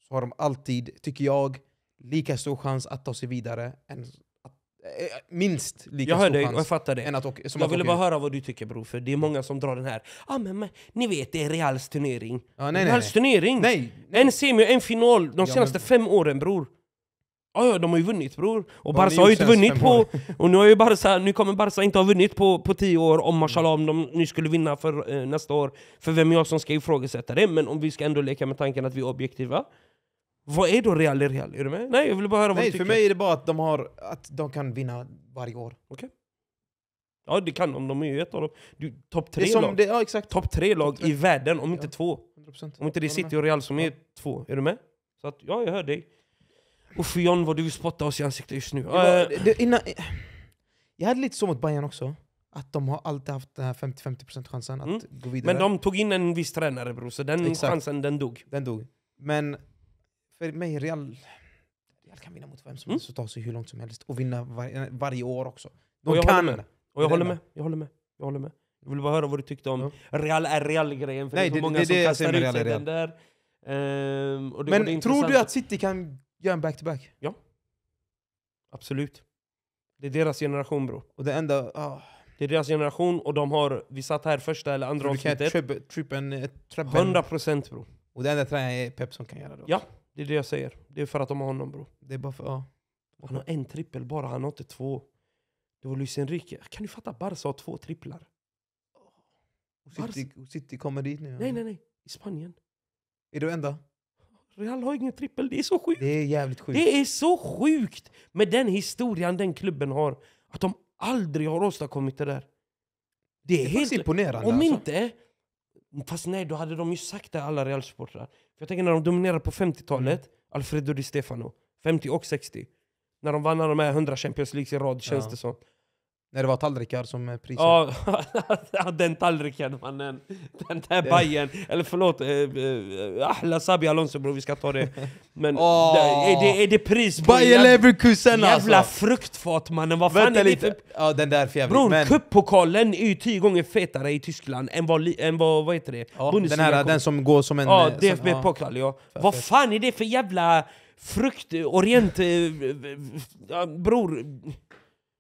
så har de alltid, tycker jag, lika stor chans att ta sig vidare än, att, Eh, Minst lika Jag hör stor dig och jag chans fattar det. än att åka, som Jag ville bara höra vad du tycker bror, för det är många som drar den här ah, men, men ni vet det är Reals turnering. Ja, nej, nej, Reals nej. turnering! nej, En semi och en final de Ja, senaste men- fem åren bror. Ja, ja, de har ju vunnit bror. Och Vad har Barca har ju inte vunnit på... Och nu, har ju Barca, nu kommer Barca inte ha vunnit på, på tio år om mashallah om de nu skulle vinna för eh, nästa år. För vem är jag som ska ifrågasätta det? Men om vi ska ändå leka med tanken att vi är objektiva. Vad är då Real i Real? Är du med? Nej, jag vill bara höra vad nej du för tycker. mig är det bara att de, har, att de kan vinna varje år. Ja, det kan de. De är ju ett av dem. Du, Topp tre lag. det, ja exakt. Topp tre lag i världen, om inte Ja. två. 100%. Om inte det är. City och Real som är två. Är du med? Så att, ja, jag hör dig. Uff John, vad du vill spotta oss i ansiktet just nu. Var, Eh, det, innan, jag hade lite så mot Bayern också. Att de har alltid haft den här 50-50% chansen att Mm. gå vidare. men de tog in en viss tränare bror, så den Exakt. chansen den dog. Den dog. Men för mig, Real, Real kan vinna mot vem som Mm. helst och ta sig hur långt som helst. Och vinna var, varje år också. De Och jag håller kan! med. Och jag håller med. Jag håller med. Jag håller med. Jag vill bara höra vad du tyckte om. Real är Real-grejen. För Nej, det är så det- många det som det kastar ut sig den där. Det Men tror du att City kan göra en back-to-back? Absolut. Det är deras generation bror. Och det enda... ah, Det är deras generation och de har, vi satt här första eller andra du avsnittet. tripp- trippen... eh, trippen- 100% bror. Och det enda tränaren är Pep som kan göra det. också. Ja. Det är det jag säger. Det är för att de har honom bror. Det är bara för... Ja. Han har en trippel bara, han har inte två. Det var Luis Enrique. Kan du fatta? Barca har två tripplar. Och City, City kommer dit nu. ja. Nej, nej, nej. I Spanien. Är det enda? Real har ingen trippel. Det är så sjukt. Det är jävligt sjukt. Det är så sjukt med den historien den klubben har. Att de aldrig har åstadkommit det där. Det är, det är helt... imponerande. Om alltså. inte... Fast nej, då hade de ju sagt det alla Real-supportrar. För jag tänker när de dominerade på 50-talet, Mm. Alfredo Di Stefano, 50 och 60. När de vann de här 100 Champions Leagues i rad, känns Ja. det som. När det var tallrikar som eh, priser. Ja, ja, den tallriken mannen. Den där bajen. Eller förlåt, eh, eh, Ahla Sabi Alonso bror, vi ska ta det. Men Åh. det, är, det, är det pris jävla, Leverkusen jävla alltså! fruktfat mannen? Vad fan är det lite. för... Ja, den där är för jävligt. Bror, men, cuppokalen är ju tio gånger fetare i Tyskland än vad, än vad, vad heter det? ja, den här kom- den som går som en... Ja, DFB-pokal ja. För Vad fan är det för jävla frukt, orient... ja, bror...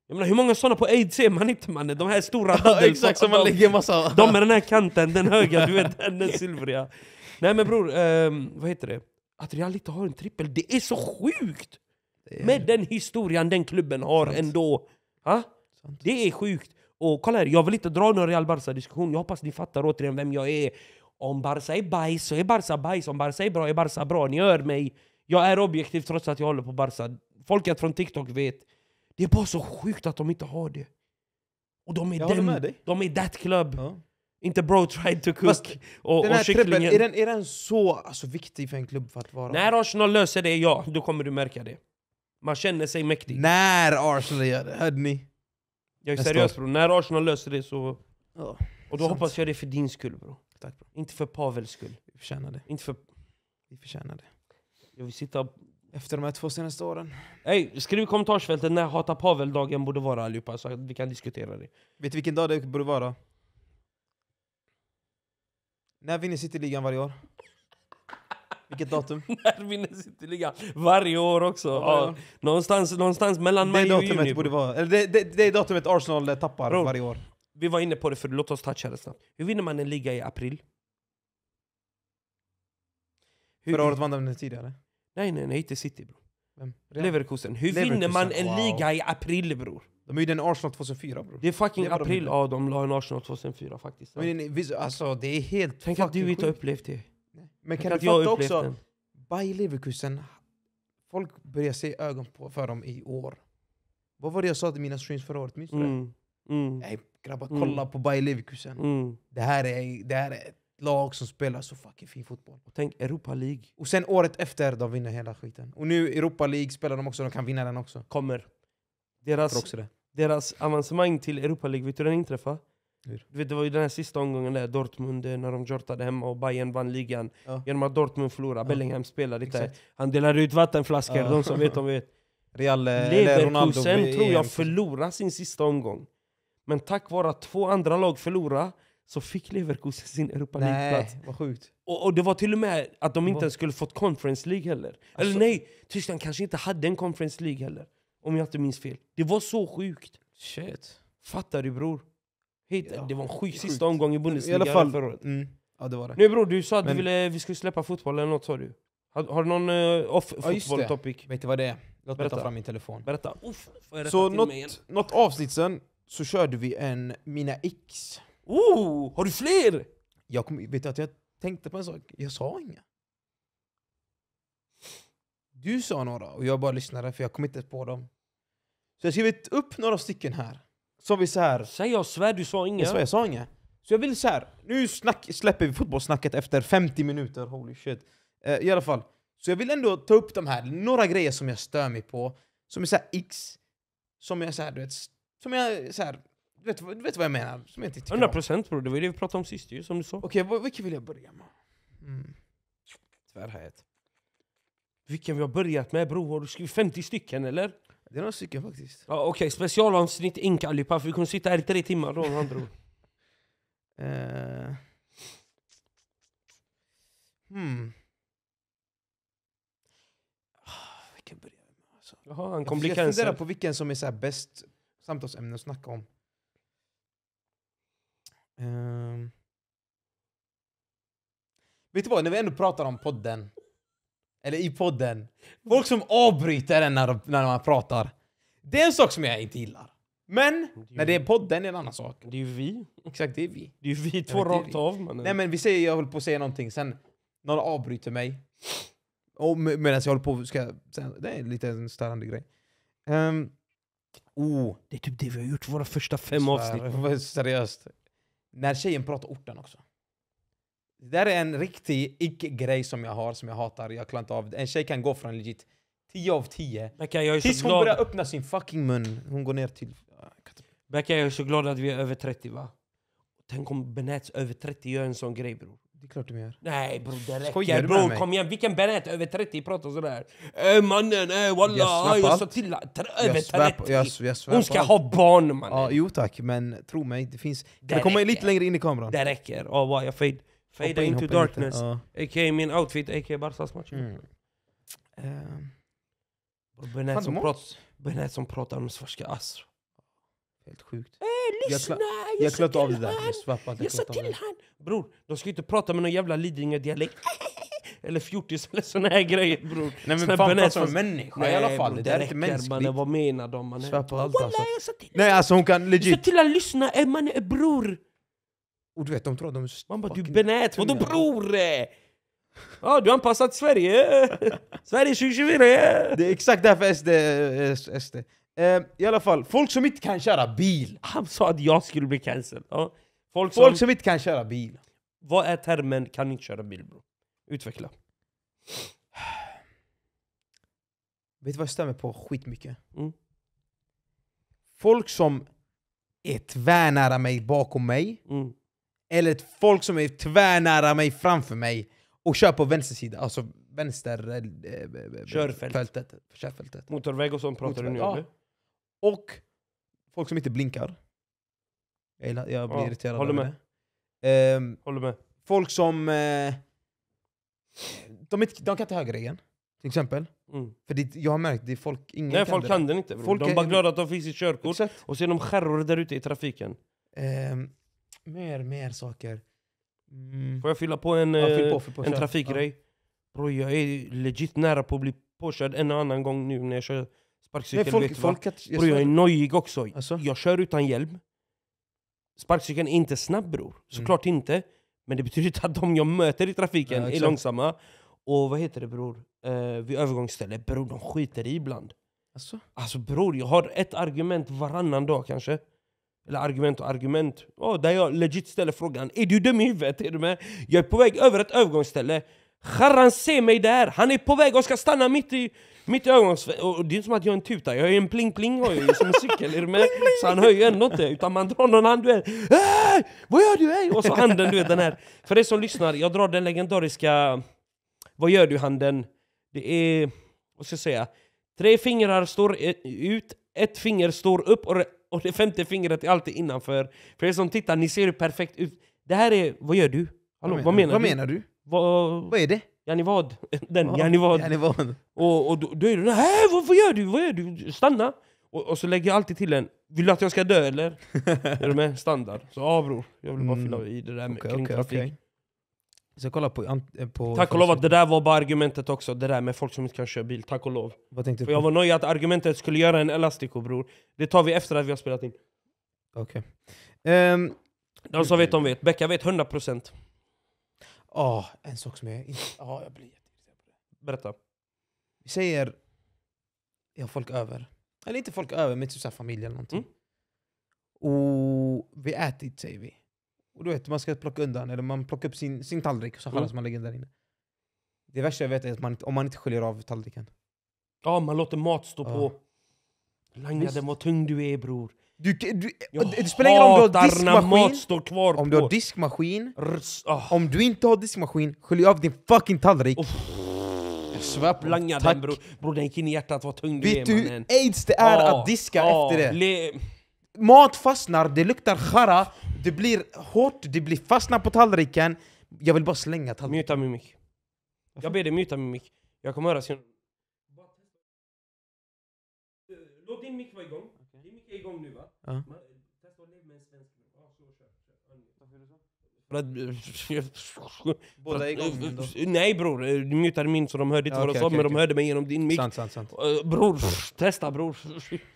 Jag menar, hur många såna på aids ser man inte mannen? De här stora Ja, exakt, som man lägger massa... De med den här kanten, den höga, du vet, den, den silvriga. Nej men bror, ehm, vad heter det? Att Real inte har en trippel, det är så sjukt! Är- Med den historien den klubben har Sant. ändå. Ha? Sant. Det är sjukt. Och kolla här, jag vill inte dra någon Real Barca-diskussion, jag hoppas ni fattar återigen vem jag är. Om Barca är bajs så är Barca bajs, om Barca är bra är Barca bra. Ni hör mig. Jag är objektiv trots att jag håller på Barca. Folket från TikTok vet. Det är bara så sjukt att de inte har det. Och de är den, med dig. de är that club. Ja. Inte bro tried to cook. Fast och, Den och här trippeln, kycklingen. är den, är den så alltså, viktig för en klubb för att vara... När Arsenal löser det, ja, då kommer du märka det. Man känner sig mäktig. När Arsenal gör det, hörde ni? Jag är seriös bror, när Arsenal löser det så... Ja, Och då Sant. hoppas jag det är för din skull bro. tack bro. Inte för Pavels skull. Vi förtjänar det. Inte för... Vi förtjänar det. Jag vill sitta... Efter de här två senaste åren. Ey, skriv i kommentarsfältet när Hata Pavel-dagen borde vara allihopa, så att vi kan diskutera det. Vet du vilken dag det borde vara? När vinner City-ligan varje år? Vilket datum? När vinner Cityligan? Varje år också. varje år. någonstans, någonstans mellan maj och juni. borde vara... Eller det, det, det är datumet Arsenal tappar Bro. varje år. Vi var inne på det för låt oss toucha det snabbt. Hur vinner man en liga i april? Hur, Förra året vann de den tidigare. Nej nej nej, inte City bror. Leverkusen. Hur Leverkusen, vinner man en wow. liga i april bror? De gjorde en Arsenal 2004 bror. Det är fucking Det de april, ja de la en Arsenal 2004 faktiskt. Men, alltså det är helt Tänk att du inte har upplevt det. Men Tänk kan du fatta också, den. Bayer Leverkusen, folk börjar se ögon på för dem i år. Vad var det jag sa till mina streams förra året? Minns du det? Mm. Mm. Nej grabbar, Mm. kolla på Bayer Leverkusen. Mm. Det, här är, det här är lag som spelar så fucking fin fotboll. Och tänk Europa League Och sen året efter, de vinner hela skiten. Och nu Europa League spelar de också, de kan vinna den också. kommer. Deras, också det. deras avancemang till Europa League, vet du hur den inträffade? Hur? Du vet, det var ju den här sista omgången där, Dortmund, eh, när de jortade hemma och Bayern vann ligan. Ja. Genom att Dortmund förlorade, Ja. Bellingham spelade inte. Exakt. Han delade ut vattenflaskor, Ja. de som vet de vet. Real, eh, Leverkusen tror jag förlorade sin sista omgång. Men tack vare att två andra lag förlorade så fick Leverkusen sin Europa League-plats. Vad sjukt. Och, och det var till och med att de inte ens skulle fått Conference League heller. Eller Alltså- nej, Tyskland kanske inte hade en Conference League heller. Om jag inte minns fel. Det var så sjukt. Shit. Fattar du bror? Helt, Ja, det var en sjuk sista omgång i Bundesliga I fall. förra året. Mm. Ja det var det. Nu bror, du sa att Men- du ville, vi skulle släppa fotboll eller något sa du? Har, har du någon uh, off Ja, just fotboll det. topic? Vet du vad det är? Låt mig Berätta. ta fram min telefon. Berätta. Uff, Så mig något, något avsnitt sen så körde vi en Mina X. Oh, har du fler? Jag kom, vet du att jag tänkte på en sak? Jag sa inga. Du sa några och jag bara lyssnade för jag kom inte på dem. Så jag har skrivit upp några stycken här. Som vi så här. Säg jag svär, du sa inga. Jag sa, jag sa inga. Så jag vill så här. nu snack, släpper vi fotbollssnacket efter 50 minuter, holy shit. Eh, I alla fall. Så jag vill ändå ta upp de här, några grejer som jag stör mig på. Som är så här X. Som jag så här, du vet, som jag så här, du vet, du vet vad jag menar? Som jag inte tycker om. 100 procent bror, det var ju det vi pratade om sist ju, som du sa. Okej, okay, vilken vill jag börja med? Mm. Tvärhet. Vilken vi har börjat med bror, har du skrivit 50 stycken eller? Det är några stycken faktiskt. Ja, Okej, specialavsnitt ink allihopa, för vi kommer sitta här i tre timmar då med andra ord. Eh. Hmm. Ah, Vilken börjar jag med? Alltså. Jaha, han kommer jag funderar på vilken som är så bäst samtalsämne att snacka om. Ehm. Vet du vad, när vi ändå pratar om podden, eller i podden, folk som avbryter en när, de- när man pratar. Det är en sak som jag inte gillar. Men när det är podden är det en annan sak. Det är ju vi. Exakt, det är vi. Det är ju vi två vet, det rakt av mannen. Nej men vi säger jag håller på att säga någonting, sen någon avbryter mig. Och med- medan jag håller på ska säga, det är lite en störande grej. Um, oh, Det är typ det vi har gjort våra första fem avsnitt. Seriöst. När tjejen pratar orten också. Det där är en riktig icke-grej som jag har, som jag hatar. Jag klarar inte av det. En tjej kan gå från legit 10 av 10 Becka, jag är tills hon börjar glad. öppna sin fucking mun. Hon går ner till... Becka, jag är så glad att vi är över 30 va? Tänk om Benets över 30 gör en sån grej bror. Det är klart de gör. Nej bror, det Skojar räcker du med bror. mig? Kom igen, vilken Benet över 30 pratar sådär? Äh, mannen, äh, walla, Jag svär jag sa till över Jag svär 30. på, jag, jag svär Hon ska allt. ha barn mannen. Ja, jo tack, men tro mig, det finns... Kan Det det komma räcker. lite längre in i kameran? Det räcker. Oh, wow, jag fade. Hoppa Fada in, into hoppa in darkness. Ja. A.k.a. min outfit, a.k.a. Barsas match. Mm. Ehm, Bror, Benet som, prat, Benet som pratar om svarska ass. Helt sjukt. Äh, Jag lyssna! kla- Jag, Jag inte av det där. Jag svär Jag sa till han! Bror, de ska inte prata med någon jävla Lidingö-dialekt. Eller fjortis eller såna här grejer bror. Nej men fan prata fast- människa i alla fall. bror, det där är inte mänskligt. mannen. Vad menar de mannen? Svär på allt alltså. till Nej alltså hon kan Jag sa legit... till han lyssna, eh, man är bror! Och du vet, de tror att de är Man bara du fucking Benet, vadå bror? Ja, du har anpassat Sverige! Sverige 2024! Det är exakt därför SD är SD. Eh, I alla fall, folk som inte kan köra bil. Han sa att jag skulle bli cancelled. Ja. Folk som, Folk som inte kan köra bil. Vad är termen kan inte köra bil bro? Utveckla. Vet du vad jag stämmer på skitmycket? Mm. Folk som är tvärnära mig bakom mig, Mm. eller folk som är tvärnära mig framför mig och kör på vänster sida, alltså vänster... eh, eh, Körfält. Fältet, körfältet. Motorväg och sånt pratar du nu Ja. eller? Och folk som inte blinkar. Jag, gillar- jag blir Ja, irriterad håller med. det. Ehm, Håller med. folk som... Eh, de, inte, de kan inte högerregeln, till exempel. Mm. För det, jag har märkt, det är folk... Ingen Nej folk det kan den inte bro. Folk De är är- bara glada att de finns i körkort. Exakt. Och så är de skärror där ute i trafiken. Ehm, mer, mer saker. Mm. Får jag fylla på en, Ja, fyll eh, på, fyll på, en kör. trafikgrej? Bro, jag är legit nära på att bli påkörd en och annan gång nu när jag kör Nej, sparkcykel. folk, vet folk att, jag Bror jag är nojig också. Alltså? Jag kör utan hjälm. Sparkcykeln är inte snabb bror. Såklart inte. Men det betyder inte att de jag möter i trafiken Ja, är långsamma. Och vad heter det bror? Eh, vid övergångsställe, bror de skiter i ibland. Alltså? Alltså bror, jag har ett argument varannan dag kanske. Eller argument och argument. Oh, där jag legit ställer frågan, är du dum i huvudet? Är du med? Jag är på väg över ett övergångsställe. Charran ser mig där, han är på väg och ska stanna mitt i, mitt i övergångsstället. Och det är inte som att jag är en tuta, jag är en pling-pling har jag ju som en cykel. Är du med? Så han hör ju ändå inte, utan man drar någon hand du vet. Hey, vad gör du? Hey? Och så handen du vet den här. För er som lyssnar, jag drar den legendariska Vad gör du handen? Det är, vad ska jag säga? Tre fingrar står e- ut, ett finger står upp och och det femte fingret är alltid innanför. För er som tittar, ni ser hur perfekt ut. Det här är, vad gör du? Hallå, vad menar, vad du? menar du? Vad, Vad är det? Yani vad? Den, Ja, yani vad? Yani vad? Och, och då, då är du nej vad, vad gör du? Vad gör du? Stanna! Och, och så lägger jag alltid till en Vill du att jag ska dö eller? är du med? Standard. Så ja bror, jag vill bara Mm. fylla i det där med Okej, kring okej, trafik. okej. Så kolla på... eh, på Tack och lov att det där var bara argumentet också, det där med folk som inte kan köra bil. Tack och lov. Vad tänkte För jag var nöjd att argumentet skulle göra en elastico bror. Det tar vi efter att vi har spelat in. Okej. Ehm, De som vet, de vet. Becka vet 100%. Ah, en sak som jag inte... Ah, jag blir jätteirriterad på det. Berätta. Vi säger... Jag har folk över. Eller inte folk över, men typ så här familj eller någonting. Mm. Och vi äter, säger vi. Och du vet, man ska plocka undan, eller man plockar upp sin, sin tallrik och så Mm. mm. man lägger den där inne. Det värsta jag vet är att man, inte- om man inte sköljer av tallriken. Ja, man låter mat stå Ja. på. Langaden, Visst. vad tung du är bror. Du, du, Jag det spelar ingen roll om du har hatar när mat diskmaskin, står kvar om du har diskmaskin, Rrs, ah. om du inte har diskmaskin, skölj av din fucking tallrik. Uff. Jag svär på tack. bror. Bror den gick in i hjärtat, vad tung du Vet är du hur aids det är Ja, att diska ja, efter det? Le... Mat fastnar, det luktar chara, det blir hårt, det blir fastnar på tallriken. Jag vill bara slänga tallriken. Muta min mick. Jag ber dig muta min mick. Jag kommer höra sen. Låt din mick vara igång. Din mick är igång nu va? Ja. Man- Testa att leva med en svensk mick. Ja, så, kör, kör. För att- Båda igång att- Nej bror, du mutade min så de hörde inte Ja, vad de sa, okej, men de okej. hörde mig genom din mick. Sant, sant, sant. Eh, Bror, testa bror.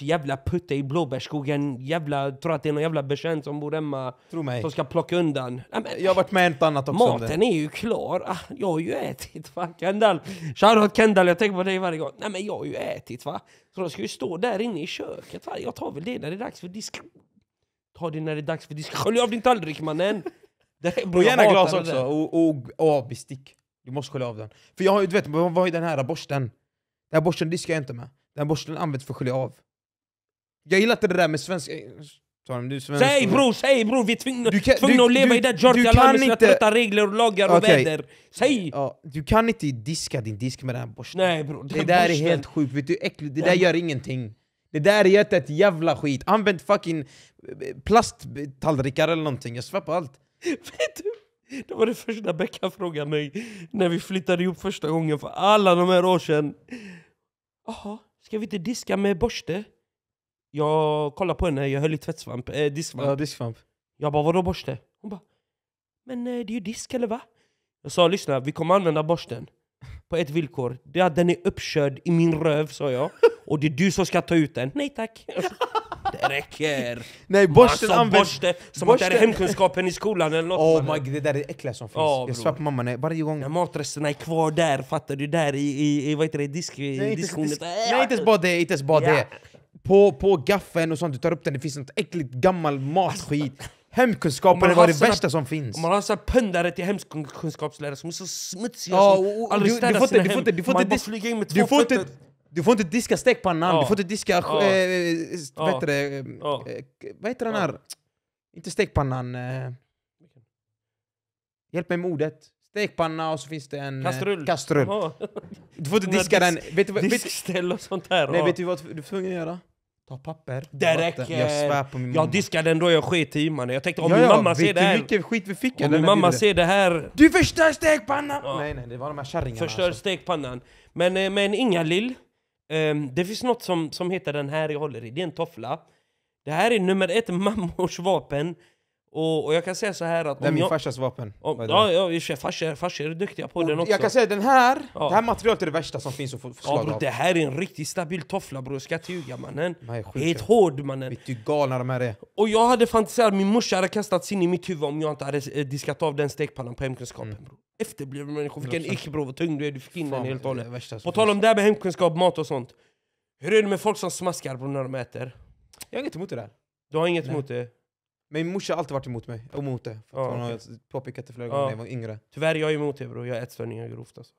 Jävla putte i blåbärsskogen, jävla, tror att det är någon jävla betjänt som bor hemma Tro mig. som ska plocka undan. Men, Jag har varit med ett annat också. Maten är ju klar. Ah, jag har ju ätit va. Kendall. Shoutout Kendall, jag tänker på dig varje gång. Nej men jag har ju ätit va. Så de ska ju stå där inne i köket va. Jag tar väl det när det är dags för disk. Ta det när det är dags för disk. Skölj av din tallrik mannen. Och gärna glas också, och, och, och bestick. Du måste skölja av den. För jag har ju, du vet, vad vad är den här borsten? Den här borsten diskar jag inte med. Den här borsten används för att skölja av. Jag gillar inte det där med svensk... eh, är. Säg bror, säg bror! Vi är tvungna, Du kan- tvungna du- att leva du- i det du Georgia kan land med inte- trötta regler och lagar och väder. Säg! Ja, du kan inte diska din disk med den här borsten. Nej bror, Det där är borsten. helt sjukt, vet du äckligt? Det där gör ingenting. Det där är jätte- ett jävla skit. Använd fucking eh, plasttallrikar eller någonting, jag svär på allt. Vet du? Det var det första Becka frågade mig när vi flyttade ihop första gången för alla de här år sedan. Jaha, ska vi inte diska med borste? Jag kollade på henne, jag höll i tvättsvamp, eh, diskvamp. Ja, diskvamp. Jag bara vadå borste? Hon bara Men eh, det är ju disk eller va? Jag sa lyssna, vi kommer använda borsten på ett villkor. Det är att den är uppkörd i min röv sa jag. Och det är du som ska ta ut den. Nej tack. Det räcker. Nej, borsten Massa används... borste, som att det är borsten- hemkunskapen i skolan eller något. Oh my god, det där är det äckligaste som finns. Ja, jag svär på mamma, nej, varje gång... När matresterna är kvar där, fattar du? Där i, i, i vad heter det, disk, Nej, diskhornet. disk, nej, inte ens bara det, inte ens bara Ja. det. På, på gaffeln och sånt, du tar upp den, det finns något äckligt gammal matskit. Om Hemkunskapen är vad det såna- värsta som finns. Om man har så här pundare till hemkunskapslärare som är så smutsiga Ja, som aldrig städar sina inte- du får hem. inte- du får inte in med två Du får, inte, fötter. du får inte diska stekpannan, Ja. du får inte diska... Ja. Ja. vad heter det? eh, Ja. eh, vad heter den här? Inte stekpannan... Eh, hjälp mig med ordet. Stekpanna och så finns det en... Kastrull. kastrull. Du får inte diska den. Vet du, vet, Diskställ och sånt där. nej, vet du vad du är tvungen att göra? Ta papper. Det räcker. Jag svär på min mamma. Jag diskade den då jag sket i mannen. Jag tänkte om ja, min mamma vet ser du det här... hur mycket skit vi fick? Om min mamma ser det här... Du förstör stekpannan! Ja. Nej nej, det var de här kärringarna. Förstör alltså. stekpannan. Men, eh, men inga lill. Ehm, det finns något som, som heter den här jag håller i. Det är en toffla. Det här är nummer ett mammors vapen. Och, och jag kan säga så här att Det är min jag... farsas vapen. Om, ja, ja, farsor, farsor är duktiga på Och den också. jag kan säga den här, Ja. det här materialet är det värsta som finns att få få ja, slag bro, av. det här är en riktigt stabil toffla bror, jag ska inte ljuga mannen. Helt hård mannen. Vet du galna de här är? Och jag hade fantiserat, min morsa hade kastats in i mitt huvud om jag inte hade eh, diskat av den stekpannan på hemkunskapen Mm. bro. Efterblivna människor, vilken 100%. ick bror, vad tung du är, du fick in den Fan, helt och hållet. På tal om det här med hemkunskap, mat och sånt. Hur är det med folk som smaskar bror när de äter? Jag har inget emot det där. Du har inget Nej. emot det? Men min morsa har alltid varit emot mig. Emot det. För att hon har påpekat det flera gånger när jag var yngre. Tyvärr jag är emot det bror, jag har ätstörningar grovt alltså.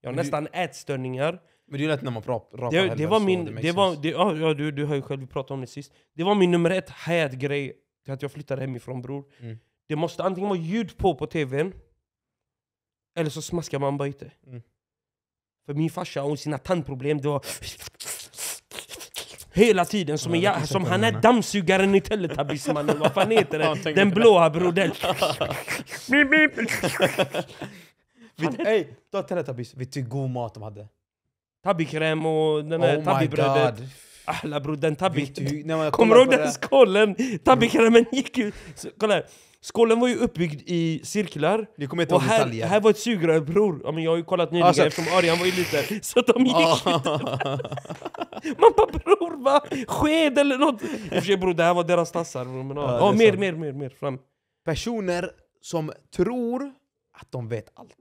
Jag har Men du- nästan ätstörningar. Men det är lätt när man rapar Det, heller, det var så min, makes det var, sense. det, ja, ja, du, du har ju själv pratat om det sist. Det var min nummer ett hayat-grej till att jag flyttade hemifrån bror. Mm. Det måste antingen vara ljud på på tvn, eller så smaskar man bara inte. Mm. För min farsa och sina tandproblem, det var Hela tiden, som, Ja, en, det som han är dammsugaren i Teletubbies mannen, vad fan heter Ja, den? det. blåa. Vet, ey, ta Teletubbies. Vet du hur god mat de hade? Tabbikräm och den där Oh tabbibrödet. god. Ahla bror, den tabbi... Kommer du ihåg den det- skålen? Tabbikrämen gick ju... Så, kolla här. Skålen var ju uppbyggd i cirklar. Ni kommer inte Och här, detaljer. här var ett sugrör bror. Ja, men jag har ju kollat nyligen Alltså- eftersom Arian var ju liten. Så de gick Ah. Man bara bror va? Sked eller något? I och för sig bror, det här var deras tassar. Men, ja, Ja, det mer, mer, mer, mer. Fram. Personer som tror att de vet allt.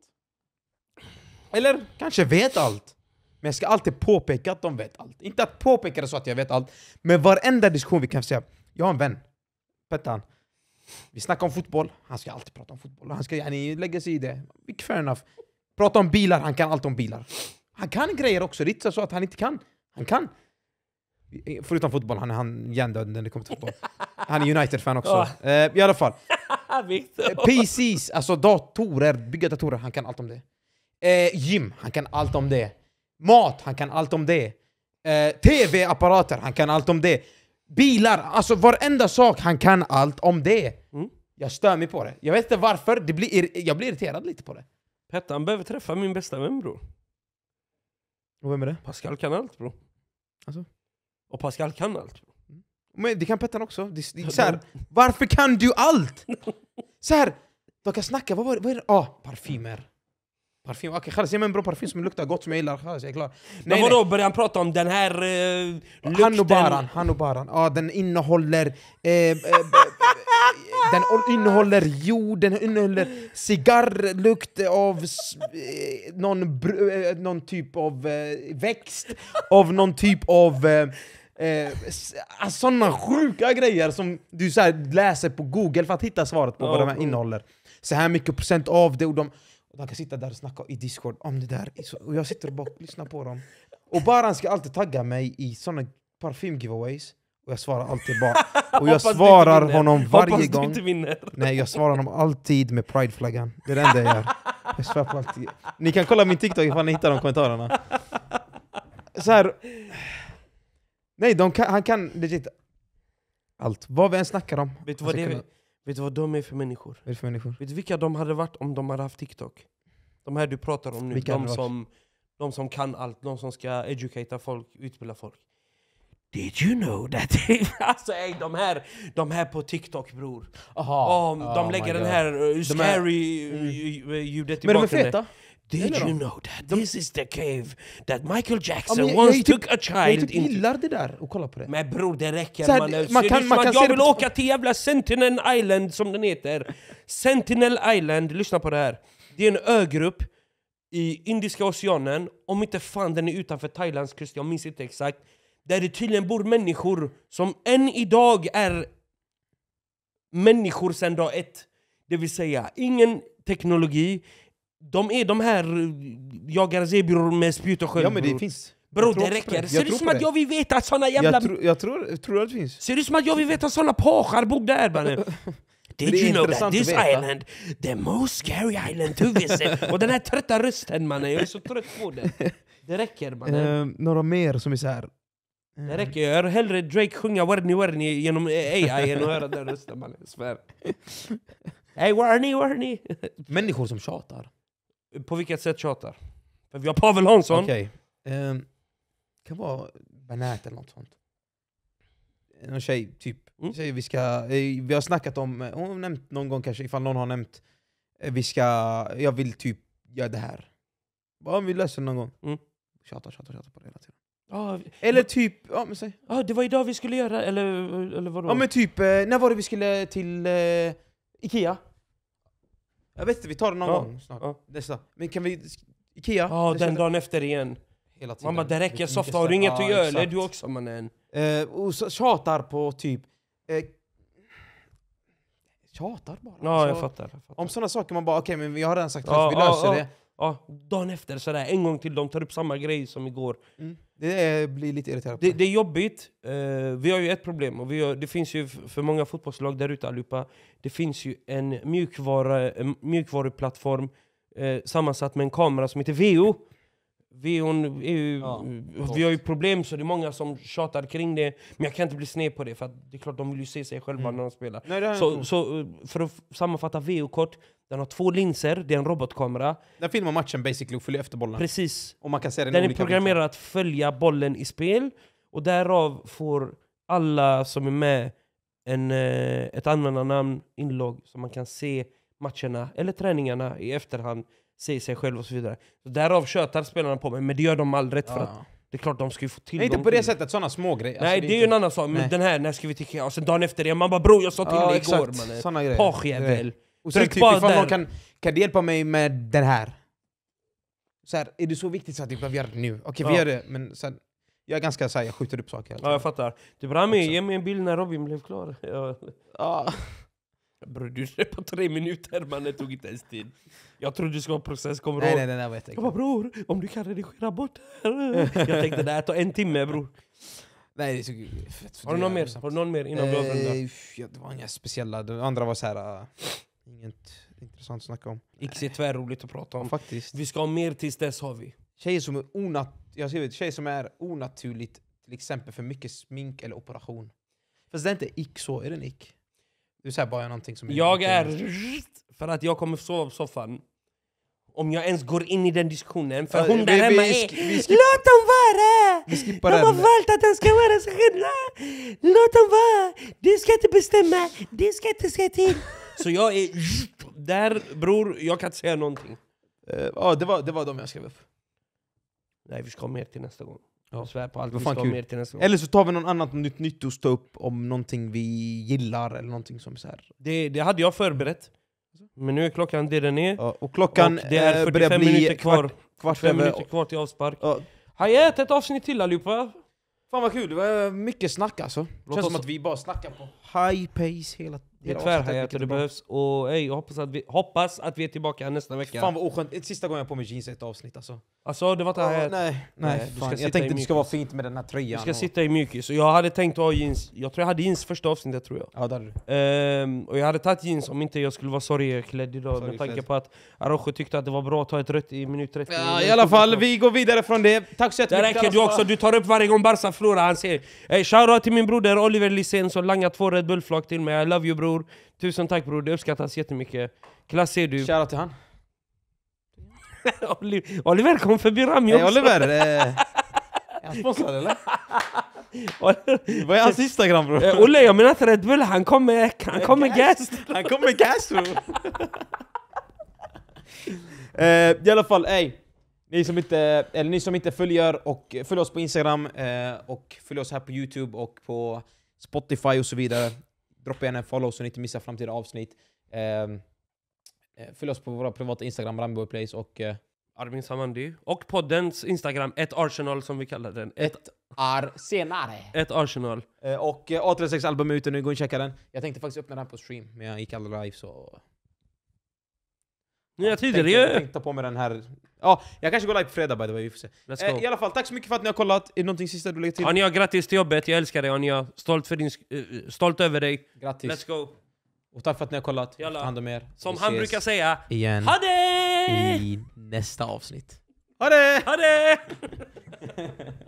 Eller kanske vet allt. Men jag ska alltid påpeka att de vet allt. Inte att påpeka det så att jag vet allt, men varenda diskussion vi kan säga. Jag har en vän, Pettan. Vi snackar om fotboll, han ska alltid prata om fotboll. Han ska yani, lägga sig i det. Fair enough. Prata om bilar, han kan allt om bilar. Han kan grejer också, det är inte så att han inte kan. Han kan. Förutom fotboll, han är han hjärndöd när det kommer till fotboll. Han är United-fan också. Eh, I alla fall. PCs, alltså datorer, bygga datorer, han kan allt om det. Eh, gym, han kan allt om det. Mat, han kan allt om det. Eh, TV-apparater, han kan allt om det. Bilar, alltså varenda sak, han kan allt om det. Mm. Jag stör mig på det. Jag vet inte varför, det blir, ir- jag blir irriterad lite på det. Pettan behöver träffa min bästa vän bror. Och vem är det? Pascal kan allt bror. Alltså? Och Pascal kan allt. Bro. Men det kan Pettan också. Det, det, så här, varför kan du allt? Så här, de kan snacka, vad var det? Vad är det? Ah, parfymer. Parfym, okej okay, ge mig en bra parfym som luktar gott som jag gillar, Khalas, jag är klar. Men vadå, börjar han prata om den här uh, lukten? Han och Baran, han och Baran. Ja, den innehåller... Eh, eh, b- b- den innehåller jord, den innehåller cigarrlukt av eh, någon, eh, någon typ av eh, växt, av någon typ av... Eh, eh, s- alltså, såna sjuka grejer som du så läser på google för att hitta svaret på Ja, vad de här innehåller. Så här mycket procent av det och de, de kan sitta där och snacka i discord om det där. Och jag sitter och bara lyssnar på dem. Och Baran ska alltid tagga mig i såna parfym-giveaways. Och jag svarar alltid bara... Och jag svarar honom varje Hoppas gång. du inte vinner. Nej, jag svarar honom alltid med prideflaggan. Det är det enda jag gör. Jag svär på allt. Ni kan kolla min TikTok ifall ni hittar de kommentarerna. Så här. Nej, de kan, han kan legit allt. Vad vi än snackar om. Vet du vad, ska det, kunna- vet du vad de är för människor? Vad är det för människor? Vet du vilka de hade varit om de hade haft TikTok? De här du pratar om nu, Vilka de som, de som kan allt, de som ska educata folk, utbilda folk. Did you know that... alltså ey, de här, de här på TikTok bror. Aha. Oh, de lägger den här uh, De här- scary uh, ljudet i Men de är bakgrunden. feta. Did you know that this is the cave that Michael Ja, Jackson jag- once jag typ- took a Jag child typ into? gillar det där, och kolla på det. Men bror det räcker här, mannen. man kan- man kan jag vill åka till jävla Sentinel Island som den heter. Sentinel Island, lyssna på det här. Det är en ögrupp i Indiska oceanen, om inte fan den är utanför Thailands kust, jag minns inte exakt. Där det tydligen bor människor som än idag är människor sedan dag ett. Det vill säga, ingen teknologi. De är de här eh, jagar zebror med spjut och sköld Ja men det bror. finns. Tror det räcker. det. Ser tror som att jag vill veta såna jävla... Jag, tror, jag tror, tror att det finns. Ser det som att jag vill veta såna påsar bor där mannen? Did you know that this att island, the most scary island to visit? Och den här trötta rösten mannen, jag är så trött på den. Det räcker mannen. Eh, några mer som är så här. eh, Det räcker, jag hör hellre Drake sjunga Warny Warny genom AI än att höra den rösten mannen, svär. Hey Warny Warny! Människor som tjatar. På vilket sätt tjatar? För vi har Pavel Hansson. Okej. ehm, kan vara Banat eller något sånt. Någon tjej, typ. Mm. Säger vi ska... eh, Vi har snackat om... eh, Hon har nämnt någon gång kanske, ifall någon har nämnt... eh, Vi ska... Jag vill typ göra det här. Bara vi löser det någon gång. Mm. Tjata, tjata, tjata på det hela tiden. Ah, Eller typ... Ja men säg. ah, det var idag vi skulle göra, eller, eller vadå? Ja men typ, eh, när var det vi skulle till eh, Ikea? Jag vet inte, vi tar det någon Ja, gång snart. ja. Nästa. Men kan vi... Ikea? Ja, Det den dagen efter igen. Hela tiden. Mamma det räcker, softa, har du inget att göra eller? Du också mannen. Eh, och så tjatar på typ... Eh, tjatar bara. Ja, jag Alltså, fattar. Jag fattar. Om sådana saker man bara, okej men vi har redan sagt Ja, först, vi ja, löser ja. det. Ja, dagen efter sådär, en gång till, de tar upp samma grej som igår. Mm. Det är, blir lite irriterande Det, det är jobbigt, eh, vi har ju ett problem, och vi har, det finns ju för många fotbollslag där ute allihopa, det finns ju en, mjukvara, en mjukvaruplattform eh, sammansatt med en kamera som heter VO. VO är ju, Ja, vi har ju problem så det är många som tjatar kring det, men jag kan inte bli sned på det för det är klart de vill ju se sig själva Mm. när de spelar. Nej, Så, så eh, för att sammanfatta VO kort, Den har två linser, det är en robotkamera. Den filmar matchen basically och följer efter bollen. Precis. Och man kan se den, Den är programmerad att följa bollen i spel, och därav får alla som är med en, eh, ett användarnamn, inlogg, så man kan se matcherna eller träningarna i efterhand, se sig själv och så vidare. Så därav tjötar spelarna på mig, men det gör de all rätt för att Ja. det är klart de ska ju få tillgång Nej, inte på det till sättet, sådana små grejer. Nej Alltså, det är ju en annan sak, men Nej. den här, när ska vi till Och sen dagen efter det, man bara bror jag sa till Ja, dig igår exakt. mannen. Såna grejer. Och sen Tryck typ ifall där. någon kan, kan du hjälpa mig med den här? Så här, är det så viktigt så att jag behöver göra det nu? Okej vi Ja. gör det, men sen, jag är ganska såhär, jag skjuter upp saker. Ja jag fattar. Typ Rami, ge mig en bild när Robin blev klar. Ja. Bror du skrev på tre minuter man, det tog inte ens tid. Jag trodde det skulle vara process, kommer du Nej nej nej, nej jag Jag bara bror, om du kan redigera bort det här. Jag tänkte det här tar en timme bror. Nej det är så fett Har du någon mer? Har du någon mer innan vi avrundar? Eh, ja, det var inga speciella, det andra var såhär, uh, inget intressant att snacka om. X är tvärroligt att prata om. Faktiskt. Vi ska ha mer tills dess har vi. Tjejer som är onat jag skrivit tjejer som är onaturligt, till exempel för mycket smink eller operation. Fast det är inte ick så, är det en ick? Du säger bara någonting som Jag är... För att jag kommer sova på soffan. Om jag ens går in i den diskussionen. För hon där hemma vi är... Låt dem vara! De har valt att den ska vara sig själva! Låt dem vara! Du ska inte bestämma, du ska inte säga till! Så jag är... Där bror, jag kan inte säga någonting. Eh, Ja, det var, det var de jag skrev upp. Nej vi ska ha mer till nästa gång. Ja. Jag svär på allt, vi fan ska ha kul. mer till nästa gång. Eller så tar vi någon annat nytt nytt att stå upp om någonting vi gillar eller någonting som så här. Det, det hade jag förberett. Men nu är klockan det den är. Ja, och klockan och det är eh, börjar 45 bli minuter kvar. kvart, kvart Fem över. minuter kvar till avspark. Ja, Hayat, ett avsnitt till allihopa! fan vad kul, det var mycket snack alltså. Låt Känns oss- som att vi bara snackar på high pace hela Det är tvärhajat och det behövs. Och ey, jag hoppas att, vi, hoppas att vi är tillbaka nästa vecka. Fan vad oskönt, det är sista gången jag har på mig jeans i ett avsnitt alltså. Alltså det var inte Ja, hayat. nej, nej, Nej, du ska Jag tänkte det ska vara fint med den här Du tröjan. ska och- sitta i mjukis. Och jag hade tänkt att ha jeans. Jag tror jag hade jeans första avsnittet tror jag. Ja, där är du. Ehm, och jag hade tagit jeans om inte jag skulle vara sorgklädd idag. med Sorgklädd. tanke på att Araujo tyckte att det var bra att ta ett rött i minut 30. Ja, i alla fall, vi går vidare från det. Tack så Det jättemycket. räcker du också, du tar upp varje gång Barca förlorar. Han säger hey, shoutout till min broder Oliver Lisén som langat två Red Bull-flak till mig. I love you bror. Tusen tack bror, det uppskattas jättemycket. Klass är du. Shoutout till han. Oli- Oliver kom förbi Rami också. Oliver! eh, Är han sponsrad eller? Vad är hans instagram bro? Eh, Olle, jag menar inte Red Bull, han kom med, han kom med gas. Han kommer med gas bro! Eh, I alla fall, ey. Ni som inte, eller ni som inte följer, och följ oss på Instagram eh, och följ oss här på Youtube och på Spotify och så vidare. Droppa gärna en follow så ni inte missar framtida avsnitt. Eh, följ oss på våra privata Instagram, Ramboyplace och eh, Armin Samandi. Och poddens Instagram, ett Arsenal som vi kallar den. Ett, ett är senare. ett Arsenal. Eh, och eh, A36 album är ute nu, gå och checka den. Jag tänkte faktiskt öppna den på stream, men jag gick aldrig live så... Nya tider, tänkte, jag ju! tänkte på mig den här... Ja, jag kanske går live på fredag by the way, vi får se. Let's Eh, go. I alla fall, tack så mycket för att ni har kollat. Är det någonting sista du lägger till? Anja, grattis till jobbet, jag älskar dig Anja. Stolt, för din, sk- eh, stolt över dig. Grattis. Let's go. Och tack för att ni har kollat. Jalla. Ta hand om er. Som Vi han ses brukar säga, igen ha det! i nästa avsnitt. Ha det! Ha det!